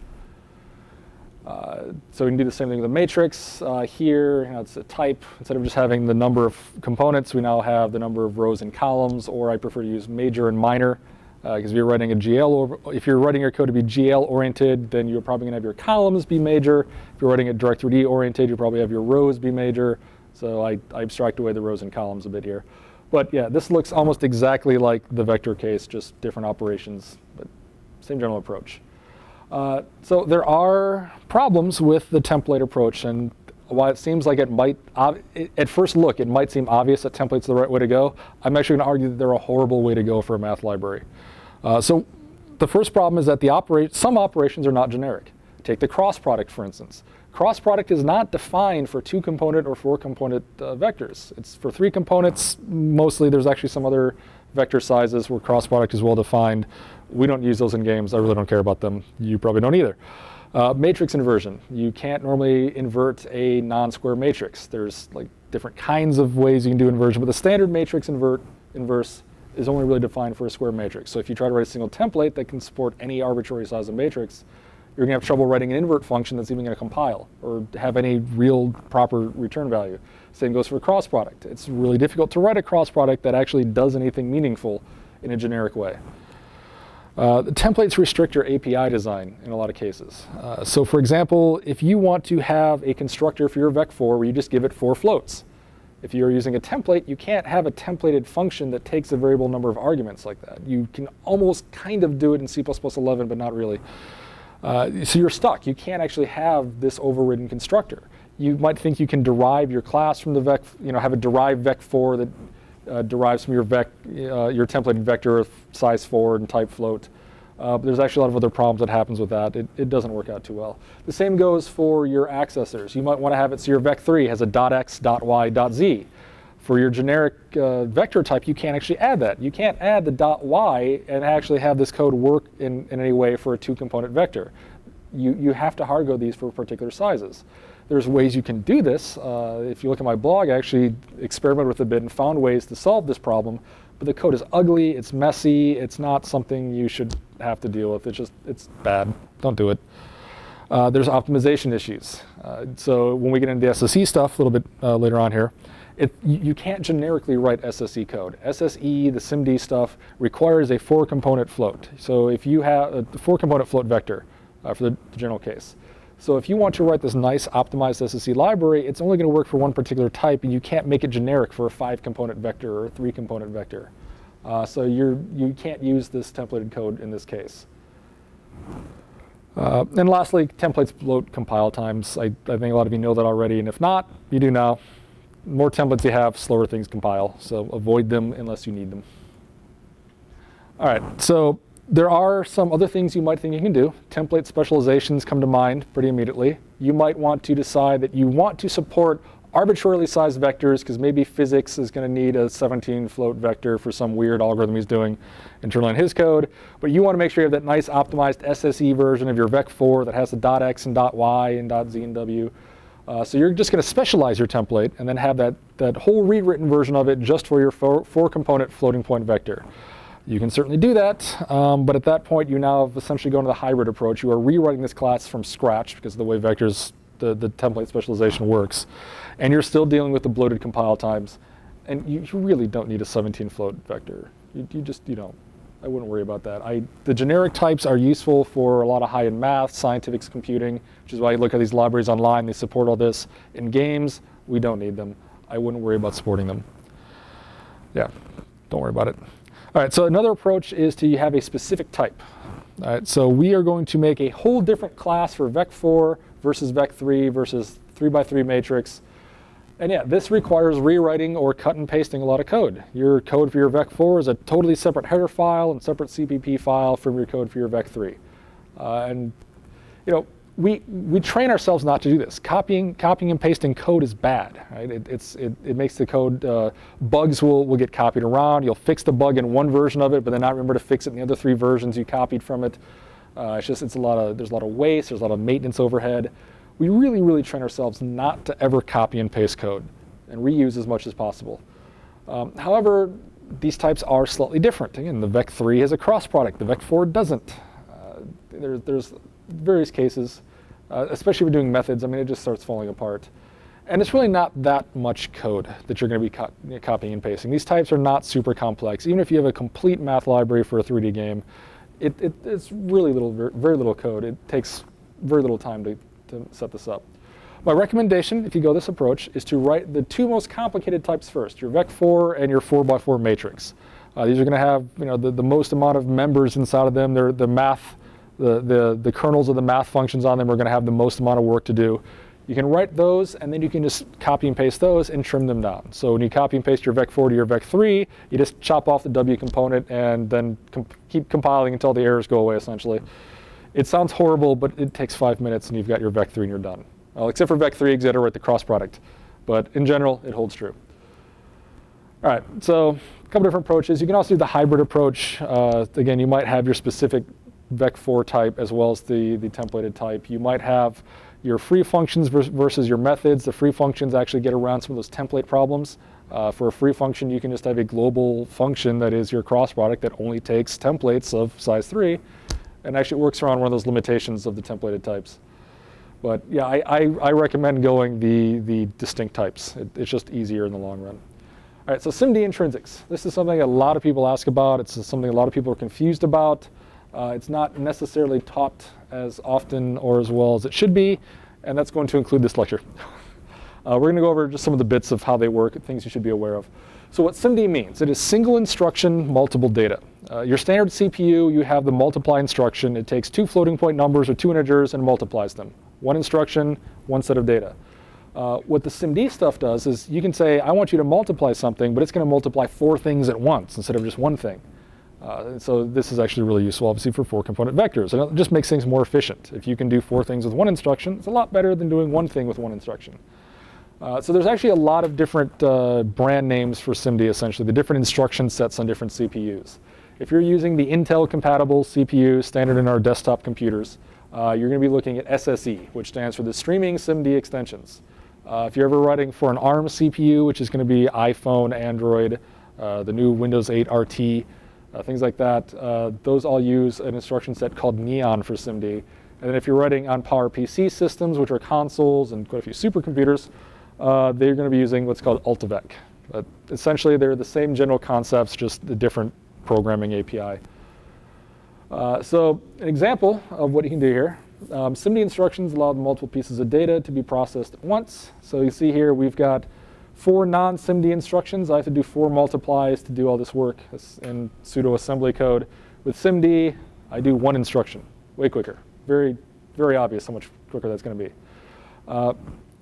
Uh, so we can do the same thing with the matrix. Uh, here, you know, it's a type. Instead of just having the number of components, we now have the number of rows and columns, or I prefer to use major and minor because uh, if you're writing a GL, or if you're writing your code to be GL oriented, then you're probably gonna have your columns be major. If you're writing it Direct3D oriented, you probably have your rows be major. So I, I abstract away the rows and columns a bit here. But yeah, this looks almost exactly like the vector case, just different operations, but same general approach. Uh, so there are problems with the template approach, and while it seems like it might, at first look, it might seem obvious that template's are the right way to go, I'm actually going to argue that they're a horrible way to go for a math library. Uh, so the first problem is that the operate, some operations are not generic. Take the cross product, for instance. Cross product is not defined for two component or four component uh, vectors. It's for three components. Mostly there's actually some other vector sizes where cross product is well defined. We don't use those in games. I really don't care about them. You probably don't either. Uh, matrix inversion. You can't normally invert a non-square matrix. There's like different kinds of ways you can do inversion, but the standard matrix invert inverse is only really defined for a square matrix. So if you try to write a single template that can support any arbitrary size of matrix, you're going to have trouble writing an invert function that's even going to compile or have any real proper return value. Same goes for cross product. It's really difficult to write a cross product that actually does anything meaningful in a generic way. Uh, the templates restrict your API design in a lot of cases. Uh, so for example, if you want to have a constructor for your vec4 where you just give it four floats, if you're using a template, you can't have a templated function that takes a variable number of arguments like that. You can almost kind of do it in C++11, but not really. Uh, so you're stuck. You can't actually have this overridden constructor. You might think you can derive your class from the vec, you know, have a derived vec4 that uh, derives from your vec, uh, your templated vector of size 4 and type float. Uh, but there's actually a lot of other problems that happens with that. It, it doesn't work out too well. The same goes for your accessors. You might want to have it so your vec3 has a dot .x, dot .y, dot .z. For your generic uh, vector type, you can't actually add that. You can't add the dot .y and actually have this code work in, in any way for a two-component vector. You, you have to hardcode these for particular sizes. There's ways you can do this. Uh, if you look at my blog, I actually experimented with a bit and found ways to solve this problem. But the code is ugly, it's messy, it's not something you should have to deal with. It's just, it's bad. Don't do it. Uh, there's optimization issues. Uh, so when we get into the SSE stuff a little bit uh, later on here, it, you can't generically write SSE code. SSE, the SIMD stuff, requires a four-component float. So if you have a four-component float vector uh, for the, the, general case. So if you want to write this nice optimized SSE library, it's only going to work for one particular type, and you can't make it generic for a five-component vector or a three-component vector. Uh, so you're, you can't use this templated code in this case. Uh, and lastly, templates bloat compile times. I, I think a lot of you know that already, and if not, you do now more templates you have, slower things compile. So avoid them unless you need them. All right, so there are some other things you might think you can do. Template specializations come to mind pretty immediately. You might want to decide that you want to support arbitrarily sized vectors because maybe physics is going to need a 17 float vector for some weird algorithm he's doing internally in his code. But you want to make sure you have that nice optimized SSE version of your vec4 that has the .x and .y and .z and w. Uh, so you're just going to specialize your template and then have that, that whole rewritten version of it just for your four, four component floating point vector. You can certainly do that, um, but at that point you now have essentially gone to the hybrid approach. You are rewriting this class from scratch because of the way vectors, the, the template specialization works. And you're still dealing with the bloated compile times. And you, you really don't need a 17 float vector. You, you just, you don't. I wouldn't worry about that. I, the generic types are useful for a lot of high-end math, scientific computing, which is why you look at these libraries online, they support all this. In games, we don't need them. I wouldn't worry about supporting them. Yeah, don't worry about it. All right, so another approach is to have a specific type. All right, so we are going to make a whole different class for vec4 versus vec3 versus 3 by 3 matrix and yeah, this requires rewriting or cut and pasting a lot of code. Your code for your vec4 is a totally separate header file and separate CPP file from your code for your vec3. Uh, and you know, we, we train ourselves not to do this. Copying, copying and pasting code is bad. Right? It, it's, it, it makes the code, uh, bugs will, will get copied around. You'll fix the bug in one version of it, but then not remember to fix it in the other three versions you copied from it. Uh, it's just, it's a lot of, there's a lot of waste, there's a lot of maintenance overhead we really, really train ourselves not to ever copy and paste code and reuse as much as possible. Um, however, these types are slightly different. Again, the VEC3 has a cross product, the VEC4 doesn't. Uh, there, there's various cases, uh, especially if we're doing methods, I mean, it just starts falling apart. And it's really not that much code that you're going to be co copying and pasting. These types are not super complex. Even if you have a complete math library for a 3D game, it, it, it's really little, very little code. It takes very little time to, to set this up. My recommendation, if you go this approach, is to write the two most complicated types first, your VEC4 and your 4x4 matrix. Uh, these are going to have you know, the, the most amount of members inside of them. They're the math, the, the, the kernels of the math functions on them are going to have the most amount of work to do. You can write those, and then you can just copy and paste those and trim them down. So when you copy and paste your VEC4 to your VEC3, you just chop off the W component and then comp keep compiling until the errors go away, essentially. It sounds horrible, but it takes five minutes and you've got your VEC3 and you're done. Well, except for VEC3, because you had to write the cross product. But in general, it holds true. All right, so a couple different approaches. You can also do the hybrid approach. Uh, again, you might have your specific VEC4 type as well as the, the templated type. You might have your free functions versus your methods. The free functions actually get around some of those template problems. Uh, for a free function, you can just have a global function that is your cross product that only takes templates of size 3 and actually works around one of those limitations of the templated types. But yeah, I, I, I recommend going the, the distinct types. It, it's just easier in the long run. All right, so SIMD intrinsics. This is something a lot of people ask about. It's something a lot of people are confused about. Uh, it's not necessarily taught as often or as well as it should be, and that's going to include this lecture. uh, we're going to go over just some of the bits of how they work, things you should be aware of. So what SIMD means, it is single instruction, multiple data. Uh, your standard CPU, you have the multiply instruction. It takes two floating point numbers or two integers and multiplies them. One instruction, one set of data. Uh, what the SIMD stuff does is you can say, I want you to multiply something, but it's going to multiply four things at once instead of just one thing. Uh, so this is actually really useful, obviously, for four-component vectors. And it just makes things more efficient. If you can do four things with one instruction, it's a lot better than doing one thing with one instruction. Uh, so there's actually a lot of different uh, brand names for SIMD, essentially, the different instruction sets on different CPUs. If you're using the Intel-compatible CPU standard in our desktop computers, uh, you're going to be looking at SSE, which stands for the Streaming SIMD Extensions. Uh, if you're ever writing for an ARM CPU, which is going to be iPhone, Android, the new Windows 8 RT, things like that. Uh, those all use an instruction set called Neon for SIMD. And then if you're writing on PowerPC systems, which are consoles and quite a few supercomputers, uh, they're going to be using what's called AltiVec. But essentially, they're the same general concepts, just the different programming API. Uh, so an example of what you can do here, um, SIMD instructions allow multiple pieces of data to be processed at once. So you see here we've got four non-SIMD instructions. I have to do four multiplies to do all this work in pseudo assembly code. With SIMD, I do one instruction, way quicker. Very, very obvious how much quicker that's going to be. Uh,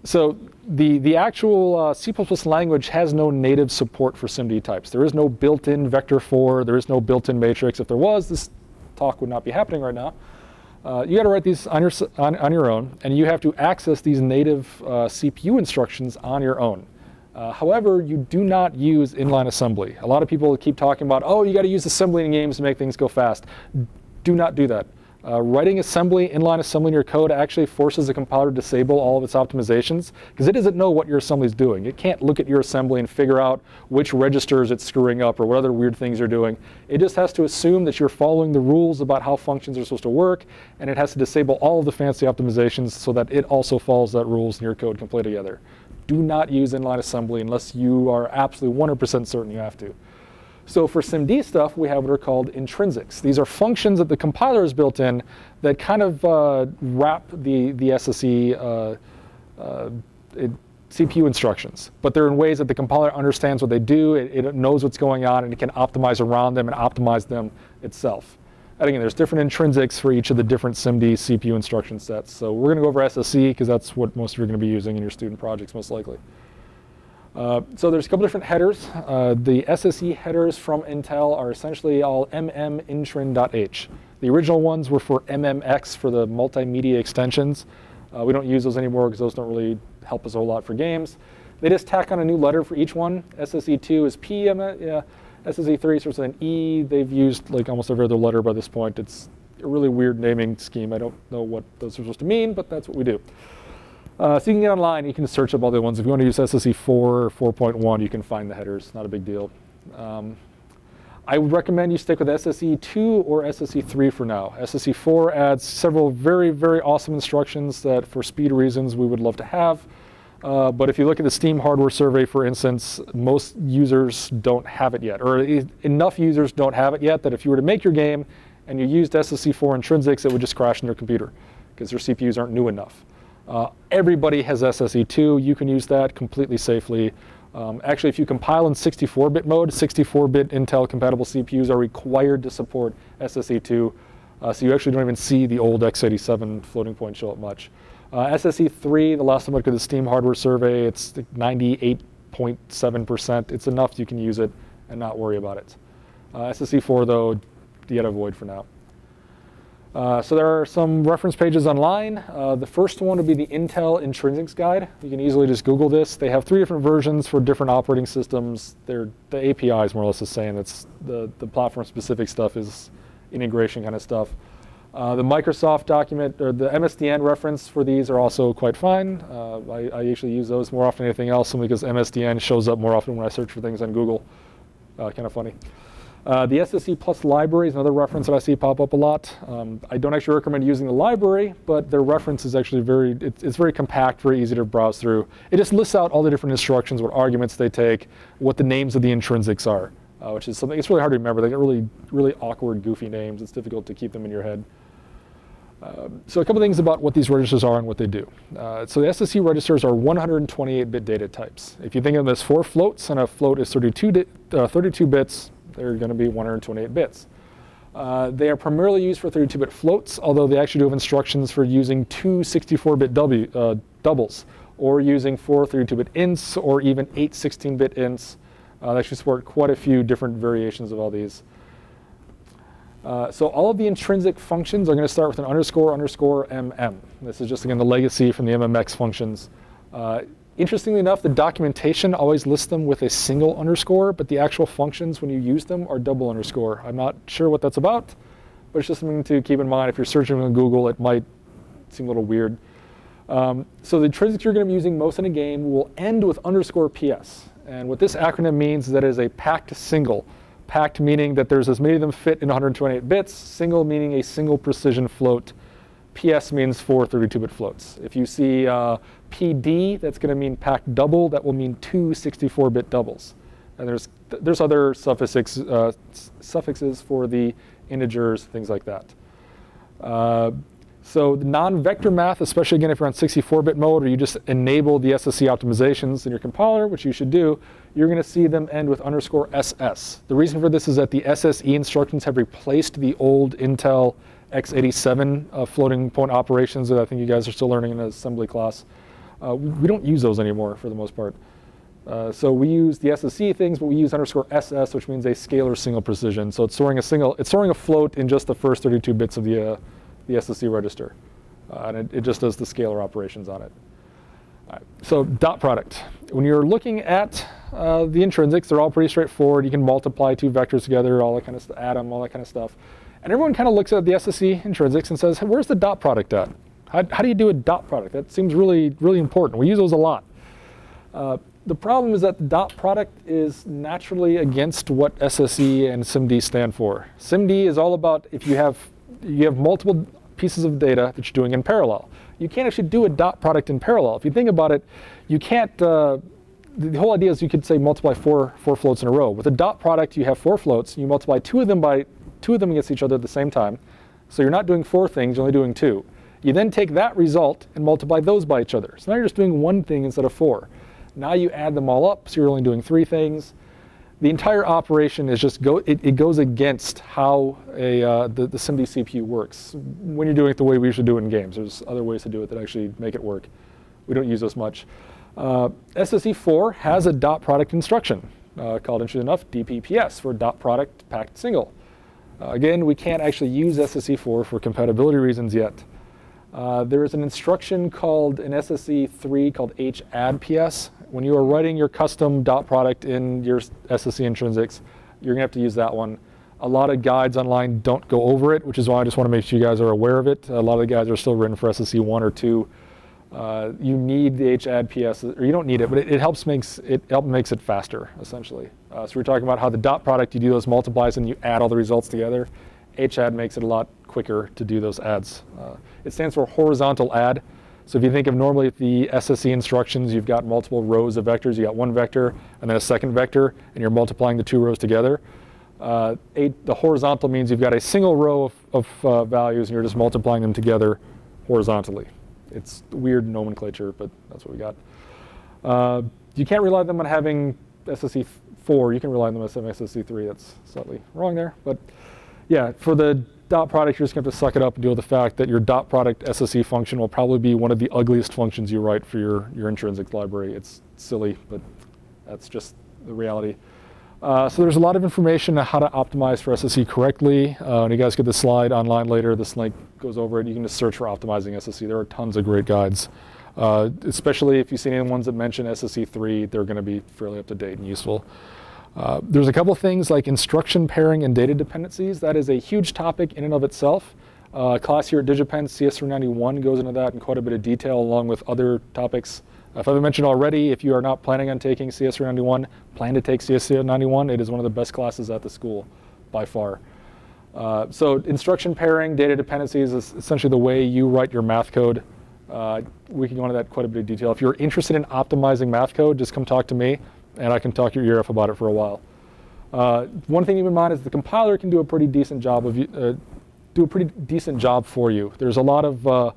so the, the actual uh, C++ language has no native support for SIMD types. There is no built-in vector for, there is no built-in matrix. If there was, this talk would not be happening right now. Uh, you got to write these on your, on, on, your own, and you have to access these native uh, CPU instructions on your own. Uh, however, you do not use inline assembly. A lot of people keep talking about, oh, you got to use assembly in games to make things go fast. Do not do that. Uh, writing assembly, inline assembly in your code actually forces the compiler to disable all of its optimizations because it doesn't know what your assembly is doing. It can't look at your assembly and figure out which registers it's screwing up or what other weird things you're doing. It just has to assume that you're following the rules about how functions are supposed to work, and it has to disable all of the fancy optimizations so that it also follows that rules and your code can play together do not use inline assembly unless you are absolutely 100% certain you have to. So for SIMD stuff, we have what are called intrinsics. These are functions that the compiler has built in that kind of uh, wrap the, the SSE uh, uh, it, CPU instructions. But they're in ways that the compiler understands what they do, it, it knows what's going on, and it can optimize around them and optimize them itself. And again, there's different intrinsics for each of the different SIMD CPU instruction sets. So we're going to go over SSE because that's what most of you are going to be using in your student projects most likely. Uh, so there's a couple different headers. Uh, the SSE headers from Intel are essentially all mmintrin.h. The original ones were for MMX for the multimedia extensions. Uh, we don't use those anymore because those don't really help us a whole lot for games. They just tack on a new letter for each one. SSE2 is PM, SSE3 starts with an E. They've used like almost every other letter by this point. It's a really weird naming scheme. I don't know what those are supposed to mean, but that's what we do. Uh, so you can get online, you can search up all the ones. If you want to use SSE4 or 4.1, you can find the headers, not a big deal. Um, I would recommend you stick with SSE2 or SSE3 for now. SSE4 adds several very, very awesome instructions that for speed reasons we would love to have. Uh, but if you look at the Steam hardware survey, for instance, most users don't have it yet, or enough users don't have it yet that if you were to make your game and you used SSE4 intrinsics, it would just crash in your computer because their CPUs aren't new enough. Uh, everybody has SSE2. You can use that completely safely. Um, actually, if you compile in 64-bit mode, 64-bit Intel compatible CPUs are required to support SSE2. Uh, so you actually don't even see the old x87 floating point show up much. Uh, SSE3, the last time I looked at the Steam hardware survey, it's 98.7%. It's enough you can use it and not worry about it. Uh, SSE4, though, got avoid for now. Uh, so there are some reference pages online. Uh, the first one would be the Intel Intrinsics Guide. You can easily just Google this. They have three different versions for different operating systems. They're, the API is more or less the same. It's the, the platform-specific stuff is integration kind of stuff. Uh, the Microsoft document or the MSDN reference for these are also quite fine. Uh, I, I, usually use those more often than anything else simply because MSDN shows up more often when I search for things on Google. Uh, kind of funny. Uh, the SSE Plus library is another reference that I see pop up a lot. Um, I don't actually recommend using the library, but their reference is actually very, it, it's very compact, very easy to browse through. It just lists out all the different instructions, what arguments they take, what the names of the intrinsics are, uh, which is something, it's really hard to remember. They get really, really awkward, goofy names. It's difficult to keep them in your head. Um, so a couple things about what these registers are and what they do. Uh, so the SSE registers are 128-bit data types. If you think of them as four floats, and a float is 32, uh, 32 bits, they're going to be 128 bits. Uh, they are primarily used for 32-bit floats, although they actually do have instructions for using two 64-bit uh, doubles, or using four 32-bit ints, or even eight 16-bit ints. Uh, they actually support quite a few different variations of all these. Uh, so all of the intrinsic functions are going to start with an underscore underscore mm. This is just again the legacy from the MMX functions. Uh, interestingly enough, the documentation always lists them with a single underscore, but the actual functions when you use them are double underscore. I'm not sure what that's about, but it's just something to keep in mind. If you're searching on Google, it might seem a little weird. Um, so the intrinsics you're going to be using most in a game will end with underscore PS. And what this acronym means is that it is a packed single. Packed meaning that there's as many of them fit in 128 bits, single meaning a single precision float. PS means four 32-bit floats. If you see uh, PD, that's going to mean packed double. That will mean two 64-bit doubles. And there's there's other suffixes uh, suffixes for the integers, things like that. Uh, so the non-vector math, especially again if you're on 64-bit mode or you just enable the SSE optimizations in your compiler, which you should do, you're going to see them end with underscore SS. The reason for this is that the SSE instructions have replaced the old Intel x87 uh, floating point operations that I think you guys are still learning in assembly class. Uh, we don't use those anymore for the most part. Uh, so we use the SSE things, but we use underscore SS, which means a scalar single precision. So it's storing a single, it's storing a float in just the first 32 bits of the uh, the SSE register. Uh, and it, it, just does the scalar operations on it. So dot product. When you're looking at uh, the intrinsics, they're all pretty straightforward. You can multiply two vectors together, all that kind of stuff, add them, all that kind of stuff. And everyone kind of looks at the SSE intrinsics and says, hey, where's the dot product at? How, how, do you do a dot product? That seems really, really important. We use those a lot. Uh, the problem is that the dot product is naturally against what SSE and SIMD stand for. SIMD is all about if you have you have multiple pieces of data that you're doing in parallel. You can't actually do a dot product in parallel. If you think about it, you can't, uh, the whole idea is you could say multiply four, four floats in a row. With a dot product, you have four floats, you multiply two of them by, two of them against each other at the same time. So you're not doing four things, you're only doing two. You then take that result and multiply those by each other. So now you're just doing one thing instead of four. Now you add them all up, so you're only doing three things the entire operation is just go, it, it goes against how a, uh, the, the SIMD CPU works when you're doing it the way we usually do it in games. There's other ways to do it that actually make it work. We don't use those much. Uh, SSE4 has a dot product instruction uh, called, interesting enough, DPPS for dot product packed single. Uh, again, we can't actually use SSE4 for compatibility reasons yet. Uh, there is an instruction called an SSE3 called HADDPS when you are writing your custom dot product in your SSE intrinsics, you're gonna have to use that one. A lot of guides online don't go over it, which is why I just want to make sure you guys are aware of it. A lot of the guides are still written for SSE one or two. Uh, you need the HADDPS, or you don't need it, but it, it helps makes it help makes it faster, essentially. Uh, so we're talking about how the dot product, you do those multiplies and you add all the results together. HADD makes it a lot quicker to do those adds. Uh, it stands for horizontal add. So if you think of normally the SSE instructions, you've got multiple rows of vectors. You got one vector and then a second vector, and you're multiplying the two rows together. Uh, eight, the horizontal means you've got a single row of, of uh, values and you're just multiplying them together horizontally. It's weird nomenclature, but that's what we got. Uh, you can't rely on them on having SSE 4. You can rely on them as SSE 3. That's slightly wrong there. But yeah, for the dot product, you're just going to have to suck it up and deal with the fact that your dot product SSE function will probably be one of the ugliest functions you write for your, your intrinsic library. It's silly, but that's just the reality. Uh, so there's a lot of information on how to optimize for SSE correctly. Uh, and you guys get the slide online later. This link goes over it. You can just search for optimizing SSE. There are tons of great guides. Uh, especially if you see any ones that mention SSE3, they're going to be fairly up to date and useful. Uh, there's a couple things like instruction pairing and data dependencies. That is a huge topic in and of itself. Uh, class here at DigiPen, CS391 goes into that in quite a bit of detail along with other topics. If I've mentioned already, if you are not planning on taking CS391, plan to take CS391. It is one of the best classes at the school by far. Uh, so instruction pairing, data dependencies is essentially the way you write your math code. Uh, we can go into that quite a bit of detail. If you're interested in optimizing math code, just come talk to me and I can talk your ear off about it for a while. Uh, one thing to keep in mind is the compiler can do a pretty decent job of uh, do a pretty decent job for you. There's a lot of uh,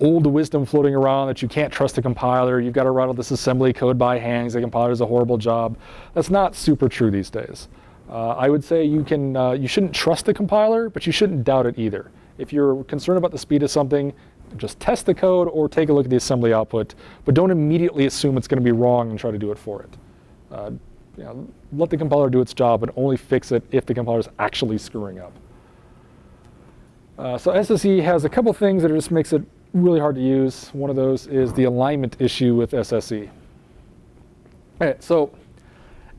old wisdom floating around that you can't trust the compiler. You've got to write all this assembly code by hand. The compiler does a horrible job. That's not super true these days. Uh, I would say you can uh, you shouldn't trust the compiler, but you shouldn't doubt it either. If you're concerned about the speed of something, just test the code or take a look at the assembly output, but don't immediately assume it's going to be wrong and try to do it for it. Uh, you know, let the compiler do its job and only fix it if the compiler is actually screwing up. Uh, so SSE has a couple things that just makes it really hard to use. One of those is the alignment issue with SSE. All right, so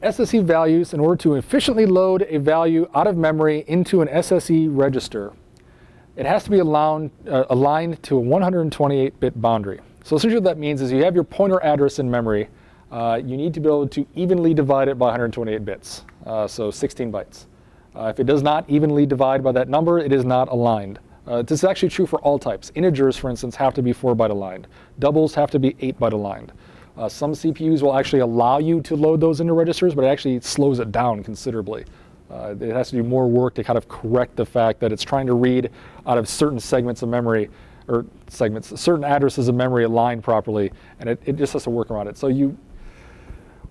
SSE values, in order to efficiently load a value out of memory into an SSE register, it has to be aligned, uh, aligned to a 128-bit boundary. So essentially what that means is you have your pointer address in memory, uh, you need to be able to evenly divide it by 128 bits, uh, so 16 bytes. Uh, if it does not evenly divide by that number, it is not aligned. Uh, this is actually true for all types. Integers, for instance, have to be 4 byte aligned. Doubles have to be 8 byte aligned. Uh, some CPUs will actually allow you to load those into registers, but it actually slows it down considerably. Uh, it has to do more work to kind of correct the fact that it's trying to read out of certain segments of memory, or segments, certain addresses of memory aligned properly, and it, it just has to work around it. So you,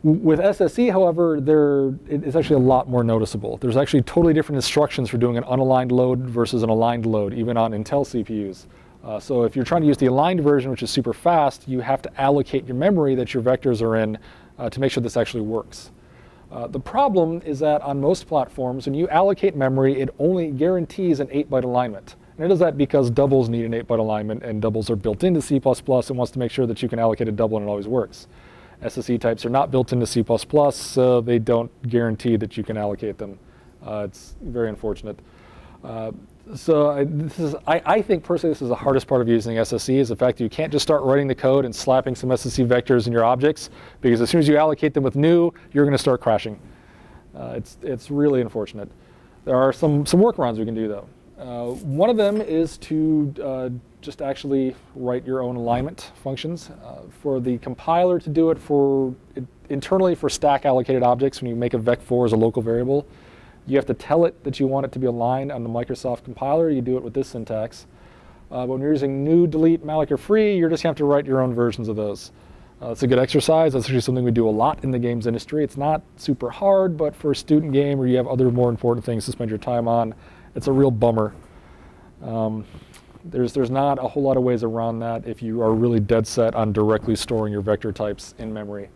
with SSE, however, there it's actually a lot more noticeable. There's actually totally different instructions for doing an unaligned load versus an aligned load, even on Intel CPUs. Uh, so if you're trying to use the aligned version, which is super fast, you have to allocate your memory that your vectors are in uh, to make sure this actually works. Uh, the problem is that on most platforms, when you allocate memory, it only guarantees an 8-byte alignment. And it does that because doubles need an 8-byte alignment, and doubles are built into C++ and wants to make sure that you can allocate a double and it always works. SSE types are not built into C++, so they don't guarantee that you can allocate them. Uh, it's very unfortunate. Uh, so I, this is, I, I, think personally this is the hardest part of using SSE is the fact that you can't just start writing the code and slapping some SSE vectors in your objects because as soon as you allocate them with new, you're going to start crashing. Uh, it's, it's really unfortunate. There are some, some workarounds we can do though. Uh, one of them is to uh, just actually write your own alignment functions. Uh, for the compiler to do it for it, internally for stack allocated objects when you make a vec4 as a local variable, you have to tell it that you want it to be aligned on the Microsoft compiler. You do it with this syntax. Uh, but when you're using new, delete, malloc, or free, you're just going to have to write your own versions of those. Uh, it's a good exercise. That's actually something we do a lot in the games industry. It's not super hard, but for a student game where you have other more important things to spend your time on, it's a real bummer. Um, there's, there's not a whole lot of ways around that if you are really dead set on directly storing your vector types in memory.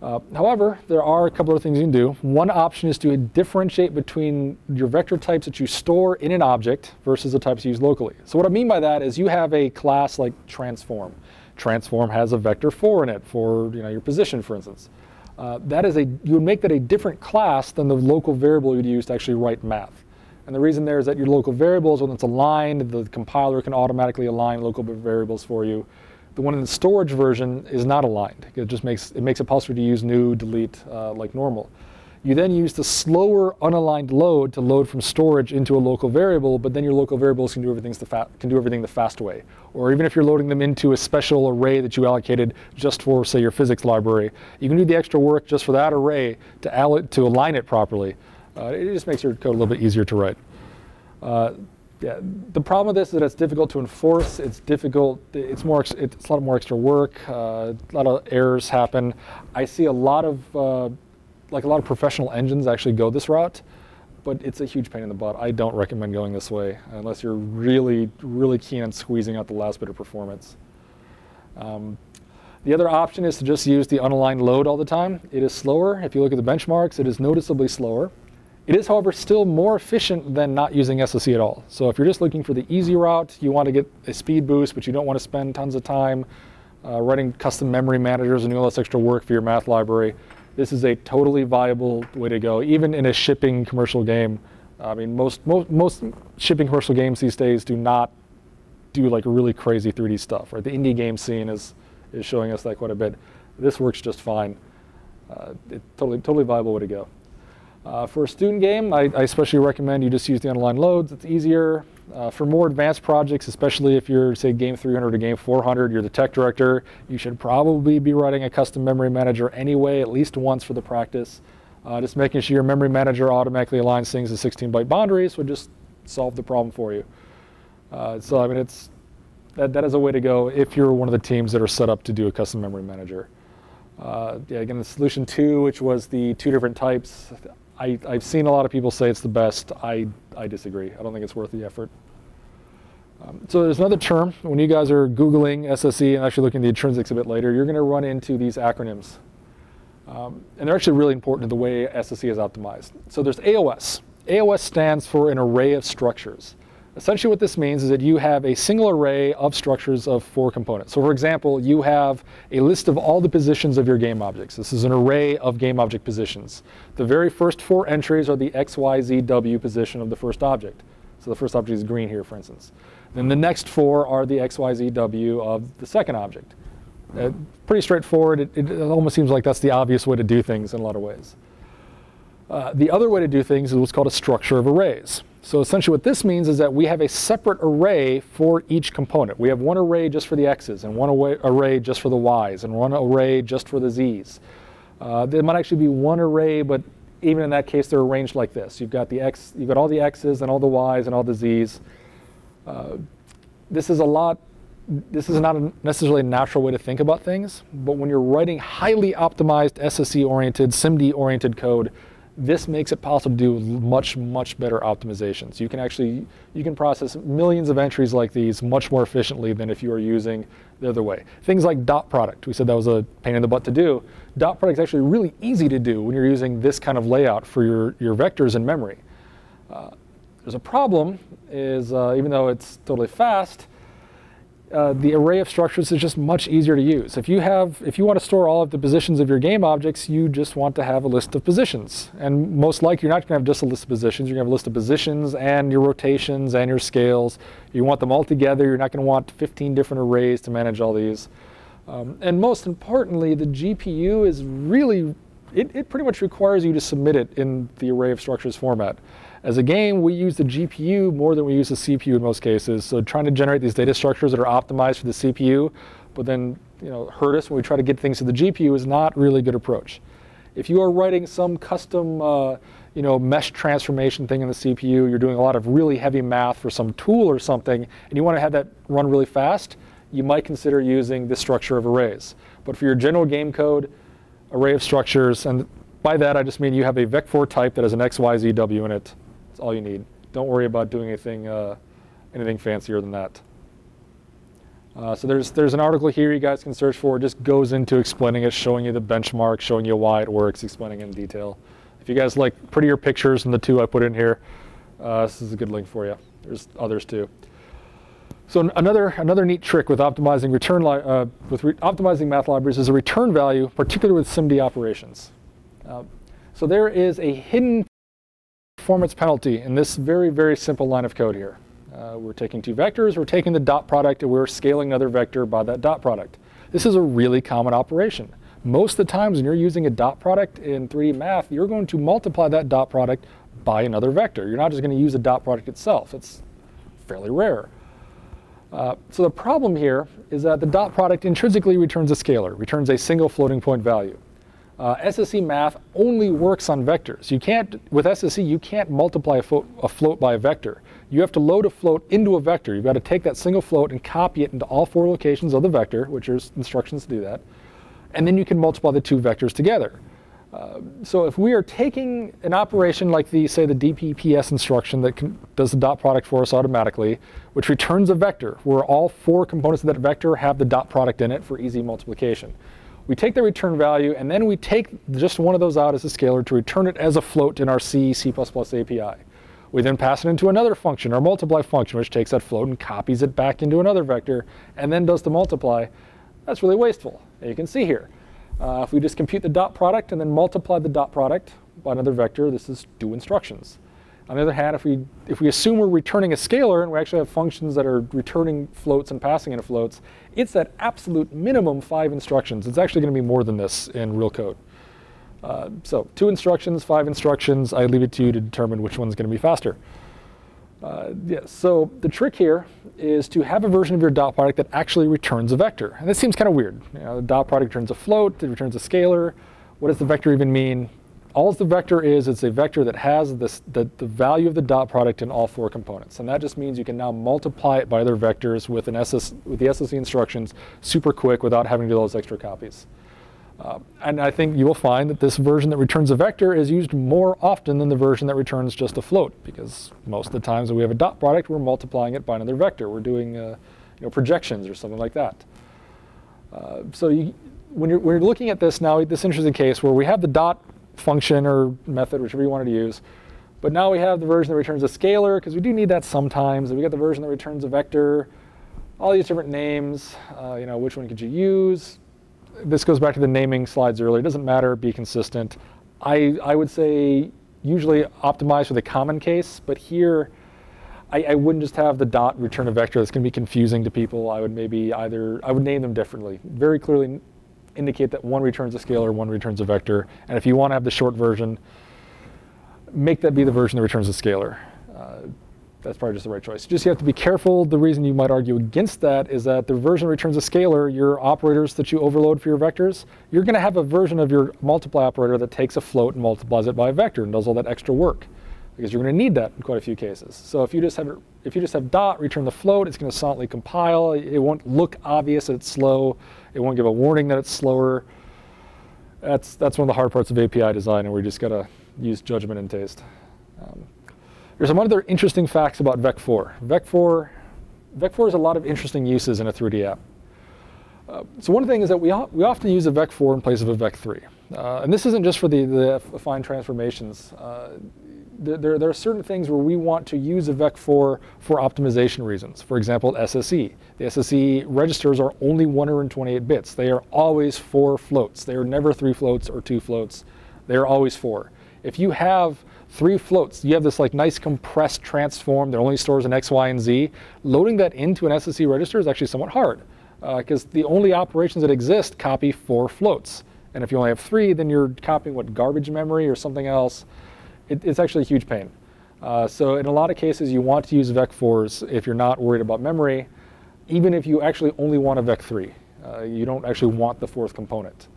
Uh, however, there are a couple of things you can do. One option is to differentiate between your vector types that you store in an object versus the types you use locally. So what I mean by that is you have a class like transform. Transform has a vector 4 in it for you know, your position, for instance. Uh, that is a, you would make that a different class than the local variable you'd use to actually write math. And the reason there is that your local variables, when it's aligned, the compiler can automatically align local variables for you. The one in the storage version is not aligned. It just makes it makes it possible to use new, delete uh, like normal. You then use the slower unaligned load to load from storage into a local variable, but then your local variables can do everything the can do everything the fast way. Or even if you're loading them into a special array that you allocated just for, say, your physics library, you can do the extra work just for that array to, to align it properly. Uh, it just makes your code a little bit easier to write. Uh, yeah, the problem with this is that it's difficult to enforce. It's difficult. It's more. It's a lot more extra work. Uh, a lot of errors happen. I see a lot of like a lot of professional engines actually go this route, but it's a huge pain in the butt. I don't recommend going this way unless you're really, really keen on squeezing out the last bit of performance. Um, the other option is to just use the unaligned load all the time. It is slower. If you look at the benchmarks, it is noticeably slower. It is, however, still more efficient than not using SSE at all. So if you're just looking for the easy route, you want to get a speed boost, but you don't want to spend tons of time uh, writing custom memory managers and all this extra work for your math library, this is a totally viable way to go, even in a shipping commercial game. I mean, most, most, most shipping commercial games these days do not do like really crazy 3D stuff, right? The indie game scene is, is showing us that quite a bit. This works just fine. Uh, it, totally, totally viable way to go. Uh, for a student game, I, I, especially recommend you just use the unaligned loads. It's easier. Uh, for more advanced projects, especially if you're, say, game 300 or game 400, you're the tech director, you should probably be writing a custom memory manager anyway, at least once for the practice. Uh, just making sure your memory manager automatically aligns things to 16-byte boundaries would just solve the problem for you. Uh, so, I mean, it's that, that is a way to go if you're one of the teams that are set up to do a custom memory manager. Uh, yeah, again, the solution two, which was the two different types, I, I've seen a lot of people say it's the best. I, I disagree. I don't think it's worth the effort. Um, so there's another term. When you guys are Googling SSE and actually looking at the intrinsics a bit later, you're going to run into these acronyms. Um, and they're actually really important to the way SSE is optimized. So there's AOS. AOS stands for an array of structures. Essentially what this means is that you have a single array of structures of four components. So for example, you have a list of all the positions of your game objects. This is an array of game object positions. The very first four entries are the x, y, z, w position of the first object. So the first object is green here, for instance. Then the next four are the x, y, z, w of the second object. Uh, pretty straightforward. It, it, almost seems like that's the obvious way to do things in a lot of ways. Uh, the other way to do things is what's called a structure of arrays. So essentially what this means is that we have a separate array for each component. We have one array just for the x's, and one array just for the y's, and one array just for the z's. Uh, there might actually be one array, but even in that case, they're arranged like this. You've got the x, you've got all the x's and all the y's and all the z's. Uh, this is a lot. This is not a necessarily a natural way to think about things, but when you're writing highly optimized SSE-oriented, SIMD-oriented code, this makes it possible to do much, much better optimizations. You can actually, you can process millions of entries like these much more efficiently than if you are using the other way. Things like dot product, we said that was a pain in the butt to do. Dot product is actually really easy to do when you're using this kind of layout for your, your vectors in memory. Uh, there's a problem is, uh, even though it's totally fast, uh, the array of structures is just much easier to use. If you have, if you want to store all of the positions of your game objects, you just want to have a list of positions. And most likely you're not going to have just a list of positions, you're going to have a list of positions and your rotations and your scales. You want them all together, you're not going to want 15 different arrays to manage all these. Um, and most importantly, the GPU is really, it, it pretty much requires you to submit it in the array of structures format. As a game, we use the GPU more than we use the CPU in most cases. So trying to generate these data structures that are optimized for the CPU, but then you know, hurt us when we try to get things to the GPU is not really a good approach. If you are writing some custom uh, you know, mesh transformation thing in the CPU, you're doing a lot of really heavy math for some tool or something, and you want to have that run really fast, you might consider using the structure of arrays. But for your general game code, array of structures, and by that I just mean you have a vec4 type that has an x, y, z, w in it, that's all you need. Don't worry about doing anything, uh, anything fancier than that. Uh, so there's, there's an article here you guys can search for. It just goes into explaining it, showing you the benchmark, showing you why it works, explaining in detail. If you guys like prettier pictures than the two I put in here, uh, this is a good link for you. There's others too. So another, another neat trick with optimizing return uh, with re optimizing math libraries is a return value, particularly with SIMD operations. Uh, so there is a hidden performance penalty in this very, very simple line of code here. Uh, we're taking two vectors, we're taking the dot product, and we're scaling another vector by that dot product. This is a really common operation. Most of the times when you're using a dot product in 3D math, you're going to multiply that dot product by another vector. You're not just going to use the dot product itself. It's fairly rare. Uh, so the problem here is that the dot product intrinsically returns a scalar, returns a single floating point value uh, math only works on vectors. You can't, with SSE, you can't multiply a, fo a, float by a vector. You have to load a float into a vector. You've got to take that single float and copy it into all four locations of the vector, which there's instructions to do that. And then you can multiply the two vectors together. Uh, so if we are taking an operation like the, say, the DPPS instruction that can, does the dot product for us automatically, which returns a vector, where all four components of that vector have the dot product in it for easy multiplication. We take the return value, and then we take just one of those out as a scalar to return it as a float in our C, C++ API. We then pass it into another function, our multiply function, which takes that float and copies it back into another vector, and then does the multiply. That's really wasteful. And you can see here, uh, if we just compute the dot product and then multiply the dot product by another vector, this is do instructions. On the other hand, if we, if we assume we're returning a scalar and we actually have functions that are returning floats and passing into floats, it's at absolute minimum five instructions. It's actually going to be more than this in real code. Uh, so two instructions, five instructions. I leave it to you to determine which one's going to be faster. Uh, yeah, so the trick here is to have a version of your dot product that actually returns a vector. And this seems kind of weird. You know, the dot product returns a float, it returns a scalar. What does the vector even mean? All the vector is, it's a vector that has this, the, the value of the dot product in all four components. And that just means you can now multiply it by other vectors with, an SS, with the SSE instructions super quick without having to do those extra copies. Uh, and I think you will find that this version that returns a vector is used more often than the version that returns just a float, because most of the times that we have a dot product, we're multiplying it by another vector. We're doing uh, you know, projections or something like that. Uh, so you, when, you're, when you're looking at this now, this interesting case where we have the dot function or method, whichever you wanted to use, But now we have the version that returns a scalar, because we do need that sometimes. And we got the version that returns a vector, all these different names. Uh, you know, which one could you use? This goes back to the naming slides earlier. It doesn't matter, be consistent. I, I would say usually optimize for the common case, but here I, I, wouldn't just have the dot return a vector that's going to be confusing to people. I would maybe either, I would name them differently. Very clearly indicate that one returns a scalar, one returns a vector. And if you want to have the short version, make that be the version that returns a scalar. Uh, that's probably just the right choice. Just you have to be careful. The reason you might argue against that is that the version returns a scalar, your operators that you overload for your vectors, you're going to have a version of your multiply operator that takes a float and multiplies it by a vector and does all that extra work because you're going to need that in quite a few cases. So if you just have if you just have dot return the float, it's going to silently compile. It won't look obvious that it's slow. It won't give a warning that it's slower. That's that's one of the hard parts of API design, and we just got to use judgment and taste. Um, there's some other interesting facts about Vec4. Vec4, Vec4 has a lot of interesting uses in a 3D app. Uh, so one thing is that we, we often use a Vec4 in place of a Vec3. Uh, and this isn't just for the, the affine transformations. Uh, there, there, are certain things where we want to use a VEC4 for optimization reasons. For example, SSE. The SSE registers are only 128 bits. They are always four floats. They are never three floats or two floats. They are always four. If you have three floats, you have this like nice compressed transform that only stores an X, Y, and Z. Loading that into an SSE register is actually somewhat hard because uh, the only operations that exist copy four floats. And if you only have three, then you're copying what garbage memory or something else it, it's actually a huge pain. Uh, so in a lot of cases, you want to use VEC4s if you're not worried about memory, even if you actually only want a VEC3. Uh, you don't actually want the fourth component.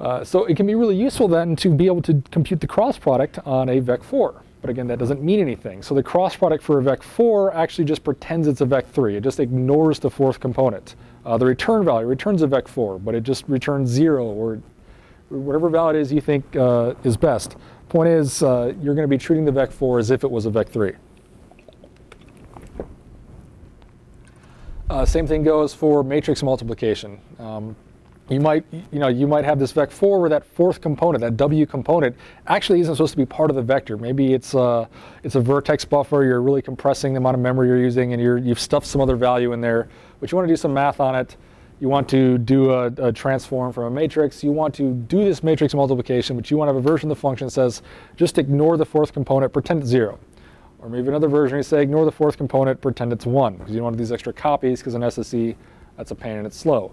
Uh, so it can be really useful then to be able to compute the cross product on a VEC4. But again, that doesn't mean anything. So the cross product for a VEC4 actually just pretends it's a VEC3. It just ignores the fourth component. Uh, the return value returns a VEC4, but it just returns zero or whatever value it is you think uh, is best. Point is, uh, you're going to be treating the VEC4 as if it was a VEC3. Uh, same thing goes for matrix multiplication. Um, you might, you know, you might have this VEC4 where that fourth component, that W component, actually isn't supposed to be part of the vector. Maybe it's a, it's a vertex buffer. You're really compressing the amount of memory you're using, and you're, you've stuffed some other value in there. But you want to do some math on it you want to do a, a, transform from a matrix, you want to do this matrix multiplication, but you want to have a version of the function that says just ignore the fourth component, pretend it's zero. Or maybe another version you say ignore the fourth component, pretend it's one, because you don't want these extra copies, because in SSE, that's a pain and it's slow.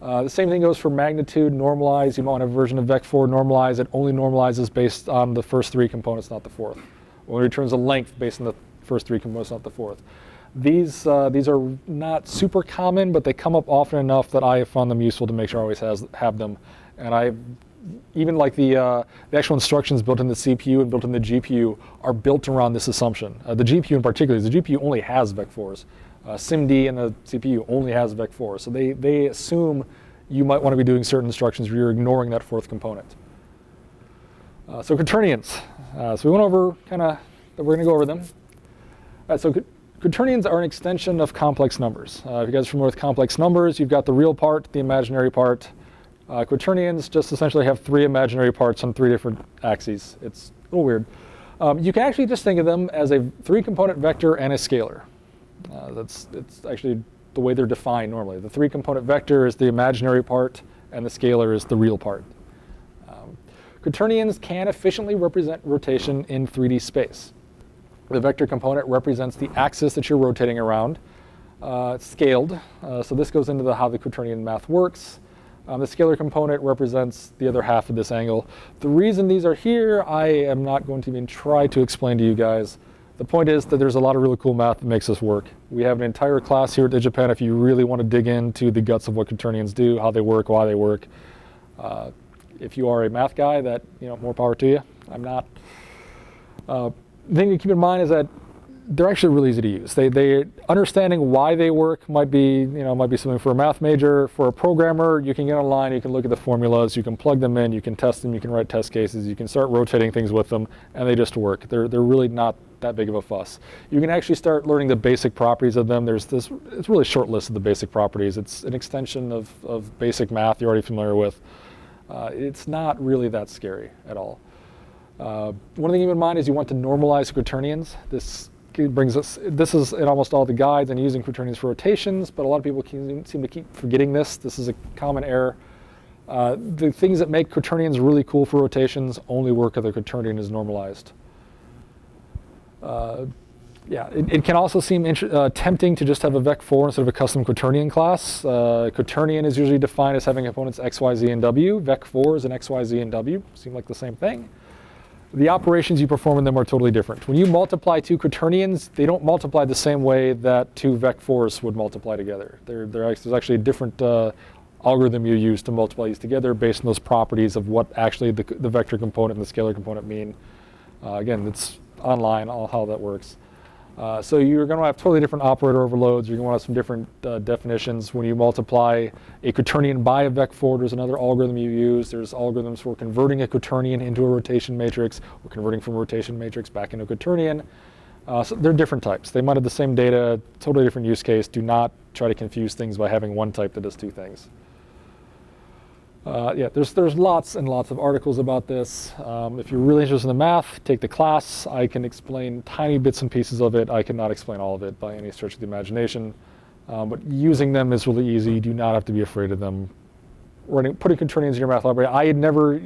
Uh, the same thing goes for magnitude, normalize. You might want a version of VEC4 normalize. It only normalizes based on the first three components, not the fourth. Only returns a length based on the first three components, not the fourth. These, uh, these are not super common, but they come up often enough that I have found them useful to make sure I always has, have them. And I even like the, uh, the actual instructions built in the CPU and built in the GPU are built around this assumption. Uh, the GPU in particular, the GPU only has VEC4s. Uh, SIMD and the CPU only has VEC4s. So they, they assume you might want to be doing certain instructions where you're ignoring that fourth component. Uh, so quaternions. Uh, so we went over kind of, we're going to go over them. Uh, so Quaternions are an extension of complex numbers. Uh, if you guys are familiar with complex numbers, you've got the real part, the imaginary part. Uh, quaternions just essentially have three imaginary parts on three different axes. It's a little weird. Um, you can actually just think of them as a three-component vector and a scalar. Uh, that's it's actually the way they're defined normally. The three-component vector is the imaginary part, and the scalar is the real part. Um, quaternions can efficiently represent rotation in 3D space. The vector component represents the axis that you're rotating around. Uh, it's scaled, uh, so this goes into the, how the quaternion math works. Um, the scalar component represents the other half of this angle. The reason these are here, I am not going to even try to explain to you guys. The point is that there's a lot of really cool math that makes this work. We have an entire class here at DigiPen if you really want to dig into the guts of what quaternions do, how they work, why they work. Uh, if you are a math guy, that, you know, more power to you. I'm not. Uh, thing to keep in mind is that they're actually really easy to use. They, they understanding why they work might be you know might be something for a math major. For a programmer, you can get online, you can look at the formulas, you can plug them in, you can test them, you can write test cases, you can start rotating things with them, and they just work. They're they're really not that big of a fuss. You can actually start learning the basic properties of them. There's this it's really short list of the basic properties. It's an extension of of basic math you're already familiar with. Uh, it's not really that scary at all. Uh, one thing to keep in mind is you want to normalize quaternions. This brings us, this is in almost all the guides and using quaternions for rotations, but a lot of people seem to keep forgetting this. This is a common error. Uh, the things that make quaternions really cool for rotations only work if the quaternion is normalized. Uh, yeah, it, it, can also seem uh, tempting to just have a vec4 instead of a custom quaternion class. Uh, quaternion is usually defined as having components x, y, z, and w. Vec4 is an x, y, z, and w. Seem like the same thing. The operations you perform in them are totally different. When you multiply two quaternions, they don't multiply the same way that two vec4s would multiply together. They're, they're, there's actually a different uh, algorithm you use to multiply these together based on those properties of what actually the, the vector component and the scalar component mean. Uh, again, it's online, all how that works. Uh, so you're going to have totally different operator overloads. You're going to have some different uh, definitions. When you multiply a quaternion by a vec4, there's another algorithm you use. There's algorithms for converting a quaternion into a rotation matrix or converting from a rotation matrix back into a quaternion. Uh, so they're different types. They might have the same data, totally different use case. Do not try to confuse things by having one type that does two things. Uh, yeah, there's, there's lots and lots of articles about this. Um, if you're really interested in the math, take the class. I can explain tiny bits and pieces of it. I cannot explain all of it by any stretch of the imagination. Um, but using them is really easy. You do not have to be afraid of them. Running, putting quaternions in your math library. I had never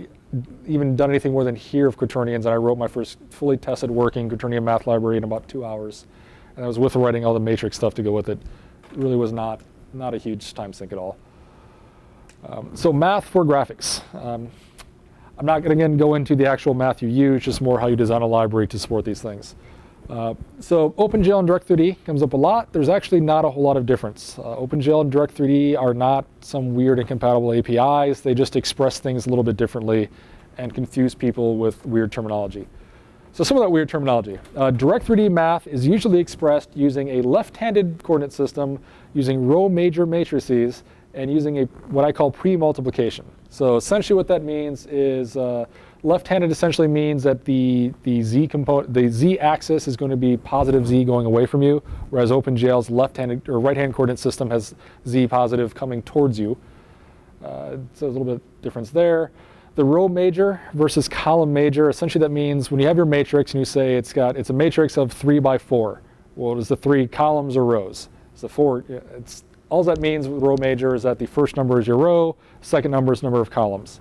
even done anything more than hear of quaternions, and I wrote my first fully tested working quaternion math library in about two hours. And I was with writing all the matrix stuff to go with it. It really was not, not a huge time sink at all. Um, so math for graphics. Um, I'm not going to again go into the actual math you use, just more how you design a library to support these things. Uh, so OpenGL and Direct3D comes up a lot. There's actually not a whole lot of difference. Uh, OpenGL and Direct3D are not some weird incompatible APIs. They just express things a little bit differently and confuse people with weird terminology. So some of that weird terminology. Uh, Direct3D math is usually expressed using a left-handed coordinate system using row major matrices and using a what I call pre-multiplication. So essentially what that means is uh, left-handed essentially means that the, the z component, the z axis is going to be positive z going away from you, whereas OpenGL's left-handed or right-hand coordinate system has z positive coming towards you. Uh, so a little bit difference there. The row major versus column major, essentially that means when you have your matrix and you say it's got it's a matrix of three by four. Well, it is the three columns or rows? It's the four. It's all that means with row major is that the first number is your row, second number is number of columns.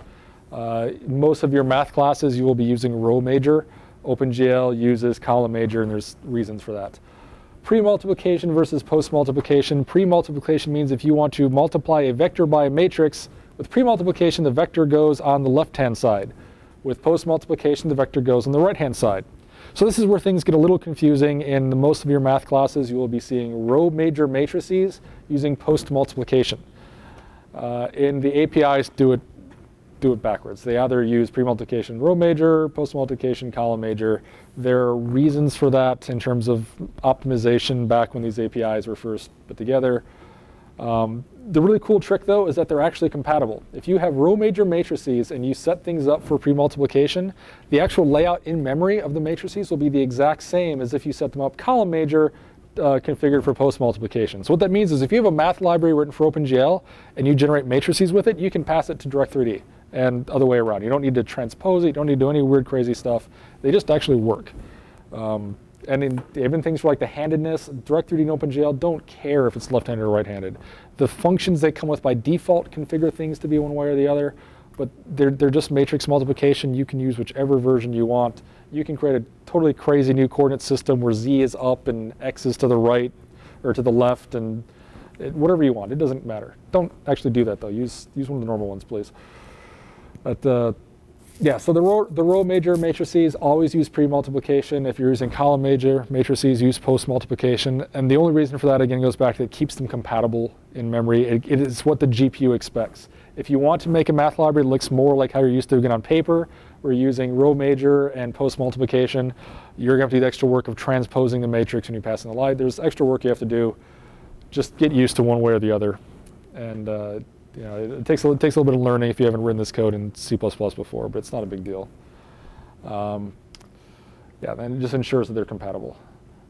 Uh, most of your math classes, you will be using row major. OpenGL uses column major, and there's reasons for that. Pre-multiplication versus post-multiplication. Pre-multiplication means if you want to multiply a vector by a matrix, with pre-multiplication, the vector goes on the left-hand side. With post-multiplication, the vector goes on the right-hand side. So this is where things get a little confusing. In the most of your math classes, you will be seeing row major matrices using post multiplication. Uh, and the APIs do it do it backwards. They either use pre-multiplication row major, post-multiplication column major. There are reasons for that in terms of optimization back when these APIs were first put together. Um, the really cool trick though is that they're actually compatible. If you have row major matrices and you set things up for pre-multiplication, the actual layout in memory of the matrices will be the exact same as if you set them up column major uh, configured for post-multiplication. So what that means is if you have a math library written for OpenGL and you generate matrices with it, you can pass it to Direct3D and other way around. You don't need to transpose it, you don't need to do any weird crazy stuff. They just actually work. Um, and in, even things like the handedness, Direct3D and OpenGL don't care if it's left-handed or right-handed. The functions they come with by default configure things to be one way or the other, but they're, they're just matrix multiplication. You can use whichever version you want. You can create a totally crazy new coordinate system where z is up and x is to the right or to the left and it, whatever you want. It doesn't matter. Don't actually do that though. Use, use one of the normal ones, please. But uh, yeah, so the row, the row major matrices always use pre-multiplication. If you're using column major matrices, use post-multiplication. And the only reason for that, again, goes back to it keeps them compatible in memory. It, it is what the GPU expects. If you want to make a math library that looks more like how you're used to doing it on paper, we're using row major and post-multiplication, you're going to have to do the extra work of transposing the matrix when you pass in the light. There's extra work you have to do. Just get used to one way or the other. And uh, you know, it, it, takes a, it takes a little bit of learning if you haven't written this code in C++ before, but it's not a big deal. Um, yeah, and it just ensures that they're compatible.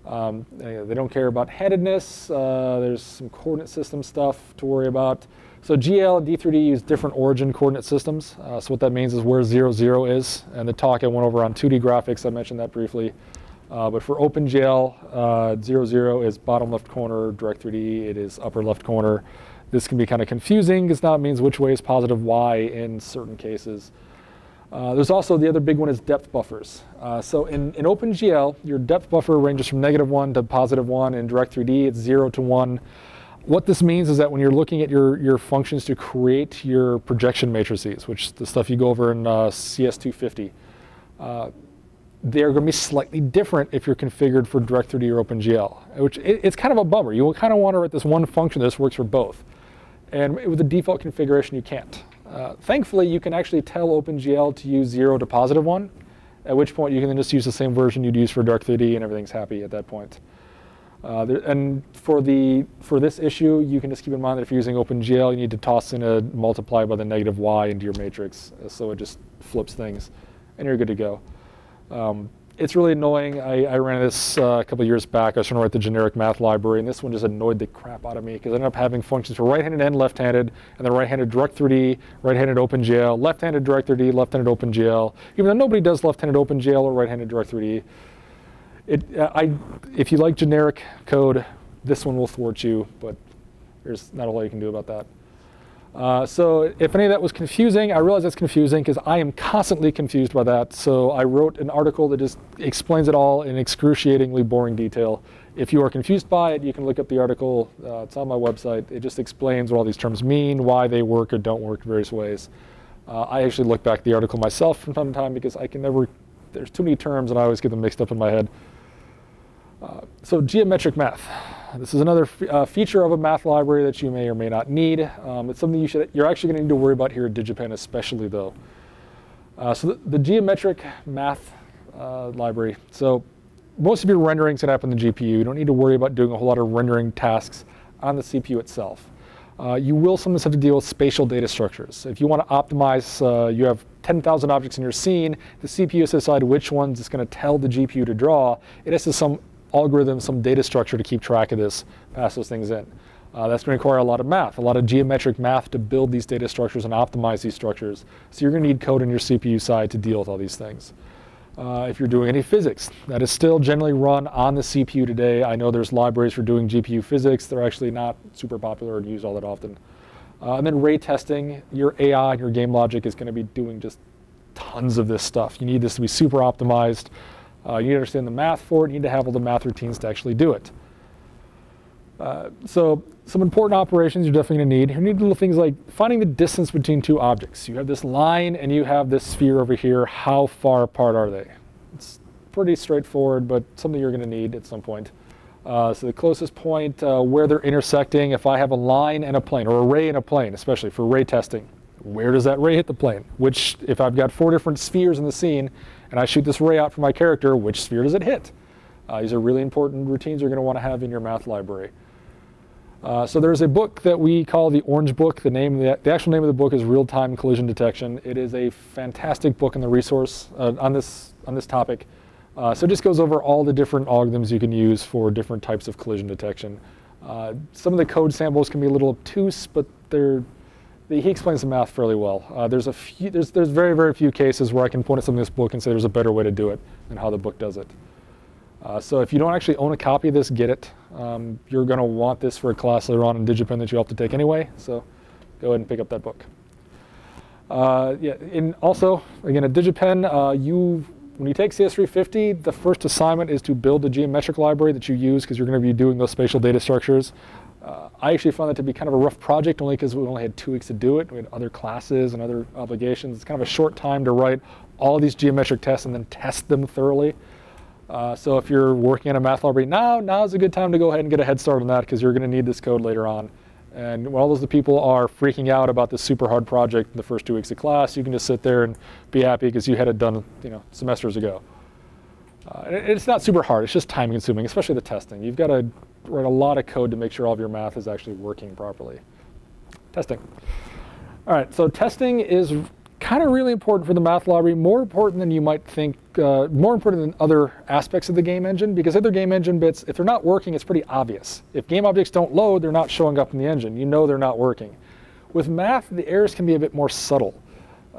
Um, they don't care about headedness. Uh, there's some coordinate system stuff to worry about. So GL and D3D use different origin coordinate systems. Uh, so what that means is where 0, 0 is. And the talk I went over on 2D graphics, I mentioned that briefly. Uh, but for OpenGL, uh, 0, 0 is bottom left corner, Direct3D, it is upper left corner. This can be kind of confusing because now it means which way is positive y in certain cases. Uh, there's also the other big one is depth buffers. Uh, so in, in OpenGL, your depth buffer ranges from negative 1 to positive 1. In Direct3D, it's 0 to 1. What this means is that when you're looking at your, your functions to create your projection matrices, which the stuff you go over in uh, CS250, uh, they're going to be slightly different if you're configured for Direct3D or OpenGL, which it, it's kind of a bummer. You will kind of want to write this one function that works for both. And with the default configuration, you can't. Uh, thankfully, you can actually tell OpenGL to use 0 to positive 1, at which point you can then just use the same version you'd use for Direct3D, and everything's happy at that point. Uh, there, and for the for this issue, you can just keep in mind that if you're using OpenGL, you need to toss in a multiply by the negative y into your matrix, uh, so it just flips things, and you're good to go. Um, it's really annoying. I, I ran this uh, a couple years back. I was trying to write the generic math library, and this one just annoyed the crap out of me because I ended up having functions for right-handed and left-handed, and then right-handed Direct3D, right-handed OpenGL, left-handed Direct3D, left-handed OpenGL. Even though nobody does left-handed OpenGL or right-handed Direct3D, it, uh, I, if you like generic code, this one will thwart you, but there's not a lot you can do about that. Uh, so if any of that was confusing, I realize that's confusing because I am constantly confused by that. So I wrote an article that just explains it all in excruciatingly boring detail. If you are confused by it, you can look up the article. Uh, it's on my website. It just explains what all these terms mean, why they work or don't work in various ways. Uh, I actually look back the article myself from time to time because I can never, there's too many terms and I always get them mixed up in my head. Uh, so geometric math. This is another uh, feature of a math library that you may or may not need. Um, it's something you should, you're actually going to need to worry about here at DigiPen especially though. Uh, so the, the, geometric math uh, library. So most of your rendering is going to happen in the GPU. You don't need to worry about doing a whole lot of rendering tasks on the CPU itself. Uh, you will sometimes have to deal with spatial data structures. If you want to optimize, uh, you have 10,000 objects in your scene, the CPU has to decide which ones it's going to tell the GPU to draw. It has to some algorithm, some data structure to keep track of this, pass those things in. Uh, that's going to require a lot of math, a lot of geometric math to build these data structures and optimize these structures. So you're going to need code on your CPU side to deal with all these things. Uh, if you're doing any physics, that is still generally run on the CPU today. I know there's libraries for doing GPU physics. They're actually not super popular and used all that often. Uh, and then ray testing, your AI and your game logic is going to be doing just tons of this stuff. You need this to be super optimized. Uh, you need to understand the math for it. You need to have all the math routines to actually do it. Uh, so some important operations you're definitely going to need. You need little things like finding the distance between two objects. You have this line and you have this sphere over here. How far apart are they? It's pretty straightforward, but something you're going to need at some point. Uh, so the closest point uh, where they're intersecting, if I have a line and a plane, or a ray and a plane, especially for ray testing, where does that ray hit the plane? Which, if I've got four different spheres in the scene, and I shoot this ray out for my character, which sphere does it hit? Uh, these are really important routines you're going to want to have in your math library. Uh, so there's a book that we call the Orange Book. The name, the, the actual name of the book is Real Time Collision Detection. It is a fantastic book in the resource uh, on this on this topic. Uh, so it just goes over all the different algorithms you can use for different types of collision detection. Uh, some of the code samples can be a little obtuse, but they're he explains the math fairly well. Uh, there's a few, there's, there's very, very few cases where I can point at something in this book and say there's a better way to do it than how the book does it. Uh, so if you don't actually own a copy of this, get it. Um, you're going to want this for a class later on in DigiPen that you have to take anyway, so go ahead and pick up that book. Uh, yeah, and also, again, at DigiPen, uh, you, when you take CS350, the first assignment is to build a geometric library that you use because you're going to be doing those spatial data structures. Uh, I actually found that to be kind of a rough project only because we only had two weeks to do it. We had other classes and other obligations. It's kind of a short time to write all these geometric tests and then test them thoroughly. Uh, so if you're working in a math library now, now is a good time to go ahead and get a head start on that because you're going to need this code later on. And while all those people are freaking out about this super hard project in the first two weeks of class, you can just sit there and be happy because you had it done you know, semesters ago. Uh, it's not super hard, it's just time consuming, especially the testing. You've got to write a lot of code to make sure all of your math is actually working properly. Testing. All right, so testing is kind of really important for the math library, more important than you might think, uh, more important than other aspects of the game engine, because other game engine bits, if they're not working, it's pretty obvious. If game objects don't load, they're not showing up in the engine. You know they're not working. With math, the errors can be a bit more subtle,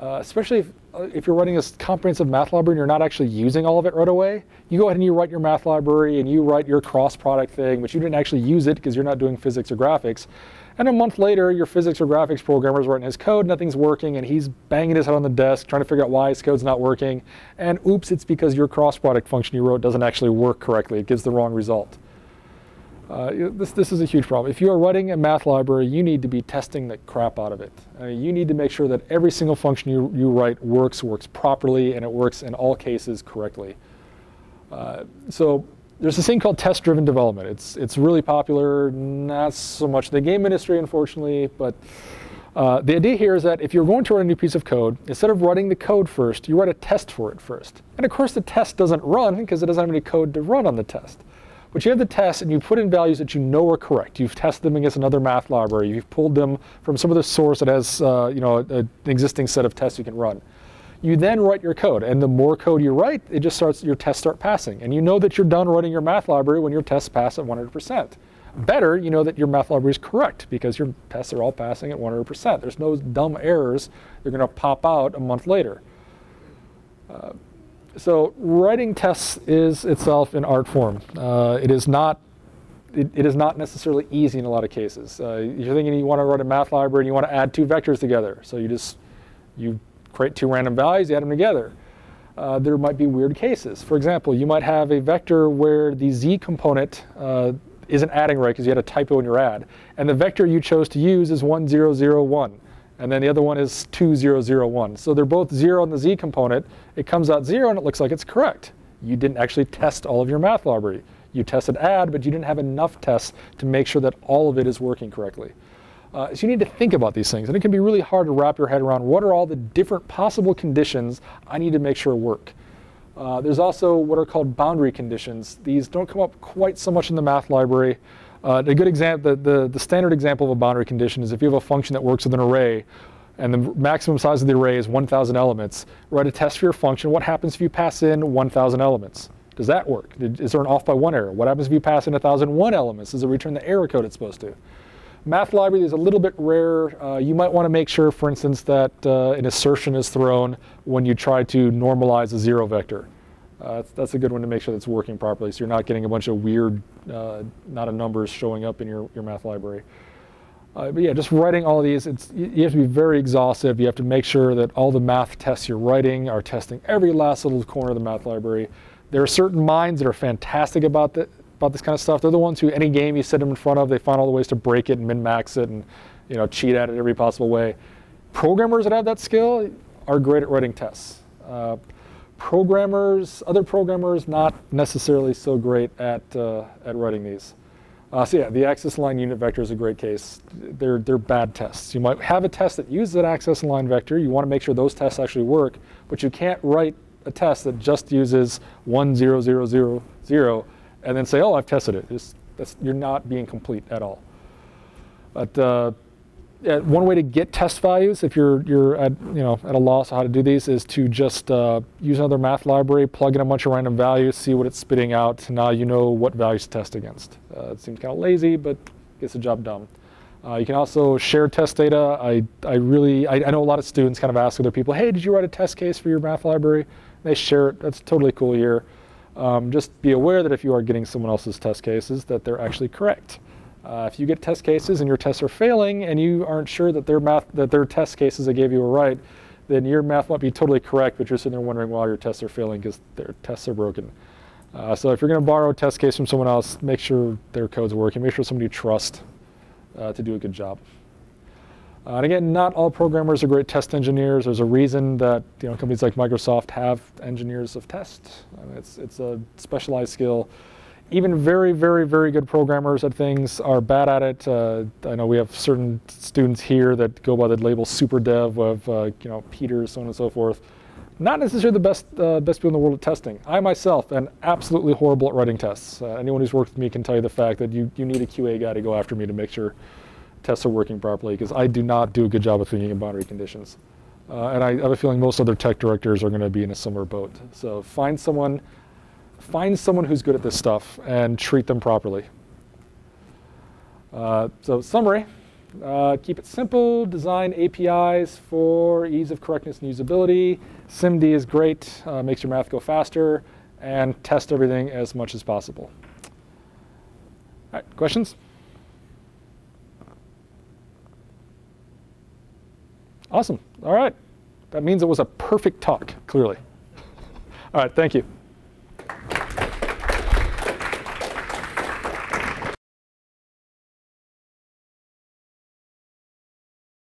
uh, especially if, Uh, if you're writing this comprehensive math library and you're not actually using all of it right away. You go ahead and you write your math library and you write your cross product thing, but you didn't actually use it because you're not doing physics or graphics. And a month later, your physics or graphics programmer is writing his code, nothing's working, and he's banging his head on the desk trying to figure out why his code's not working. And oops, it's because your cross product function you wrote doesn't actually work correctly. It gives the wrong result. Uh, this, this is a huge problem. If you are writing a math library, you need to be testing the crap out of it. I mean, you need to make sure that every single function you, you write works, works properly, and it works in all cases correctly. Uh, so there's this thing called test-driven development. It's it's really popular, not so much the game industry, unfortunately, but uh, the idea here is that if you're going to write a new piece of code, instead of writing the code first, you write a test for it first. And of course, the test doesn't run because it doesn't have any code to run on the test. But you have the test and you put in values that you know are correct. You've tested them against another math library. You've pulled them from some other source that has uh, you know, an existing set of tests you can run. You then write your code, and the more code you write, it just starts your tests start passing. And you know that you're done writing your math library when your tests pass at 100%. Better, you know that your math library is correct because your tests are all passing at 100%. There's no dumb errors that are going to pop out a month later. Uh, so writing tests is itself an art form. Uh, it is not it, it is not necessarily easy in a lot of cases. Uh, you're thinking you want to write a math library and you want to add two vectors together. So you just you create two random values, you add them together. Uh, there might be weird cases. For example, you might have a vector where the z component uh, isn't adding right because you had a typo in your add. And the vector you chose to use is 1001. And then the other one is 2001. So they're both 0 on the z component. It comes out 0 and it looks like it's correct. You didn't actually test all of your math library. You tested add, but you didn't have enough tests to make sure that all of it is working correctly. Uh, so you need to think about these things. And it can be really hard to wrap your head around what are all the different possible conditions I need to make sure work. Uh, there's also what are called boundary conditions. These don't come up quite so much in the math library. Uh, a good example, the, the, the, standard example of a boundary condition is if you have a function that works with an array and the maximum size of the array is 1,000 elements, write a test for your function. What happens if you pass in 1,000 elements? Does that work? Is there an off by one error? What happens if you pass in 1,001 elements? Does it return the error code it's supposed to? Math library is a little bit rare. Uh, you might want to make sure, for instance, that uh, an assertion is thrown when you try to normalize a zero vector. Uh, that's, a good one to make sure that's working properly so you're not getting a bunch of weird, uh, not a numbers showing up in your, your math library. Uh, but yeah, just writing all these, it's, you have to be very exhaustive. You have to make sure that all the math tests you're writing are testing every last little corner of the math library. There are certain minds that are fantastic about, the, about this kind of stuff. They're the ones who any game you set them in front of, they find all the ways to break it and min-max it and you know cheat at it every possible way. Programmers that have that skill are great at writing tests. Uh, programmers, other programmers, not necessarily so great at uh, at writing these. Uh, so yeah, the axis aligned unit vector is a great case. They're they're bad tests. You might have a test that uses an axis aligned vector. You want to make sure those tests actually work, but you can't write a test that just uses one zero zero zero zero and then say, oh, I've tested it. You're not being complete at all. But uh, yeah, one way to get test values, if you're you're at you know at a loss how to do these, is to just uh, use another math library, plug in a bunch of random values, see what it's spitting out. Now you know what values to test against. Uh, it seems kind of lazy, but gets the job done. Uh, you can also share test data. I, I really, I, I, know a lot of students kind of ask other people, hey, did you write a test case for your math library? They share it. That's totally cool here. Um, just be aware that if you are getting someone else's test cases, that they're actually correct. Uh, if you get test cases and your tests are failing and you aren't sure that their math that their test cases they gave you are right, then your math might be totally correct, but you're sitting there wondering why your tests are failing because their tests are broken. Uh, so if you're going to borrow a test case from someone else, make sure their code's working. Make sure somebody you trust uh, to do a good job. Uh, and again, not all programmers are great test engineers. There's a reason that you know, companies like Microsoft have engineers of test. I mean, it's, it's a specialized skill. Even very, very, very good programmers at things are bad at it. Uh, I know we have certain students here that go by the label super dev of uh, you know, Peter, so on and so forth. Not necessarily the best, uh, best people in the world at testing. I myself am absolutely horrible at writing tests. Uh, anyone who's worked with me can tell you the fact that you, you need a QA guy to go after me to make sure tests are working properly because I do not do a good job of thinking in boundary conditions. Uh, and I have a feeling most other tech directors are going to be in a similar boat. So find someone, find someone who's good at this stuff and treat them properly. Uh, so summary, uh, keep it simple, design APIs for ease of correctness and usability. SIMD is great, uh, makes your math go faster, and test everything as much as possible. All right, questions? Awesome. All right. That means it was a perfect talk, clearly. All right, thank you you.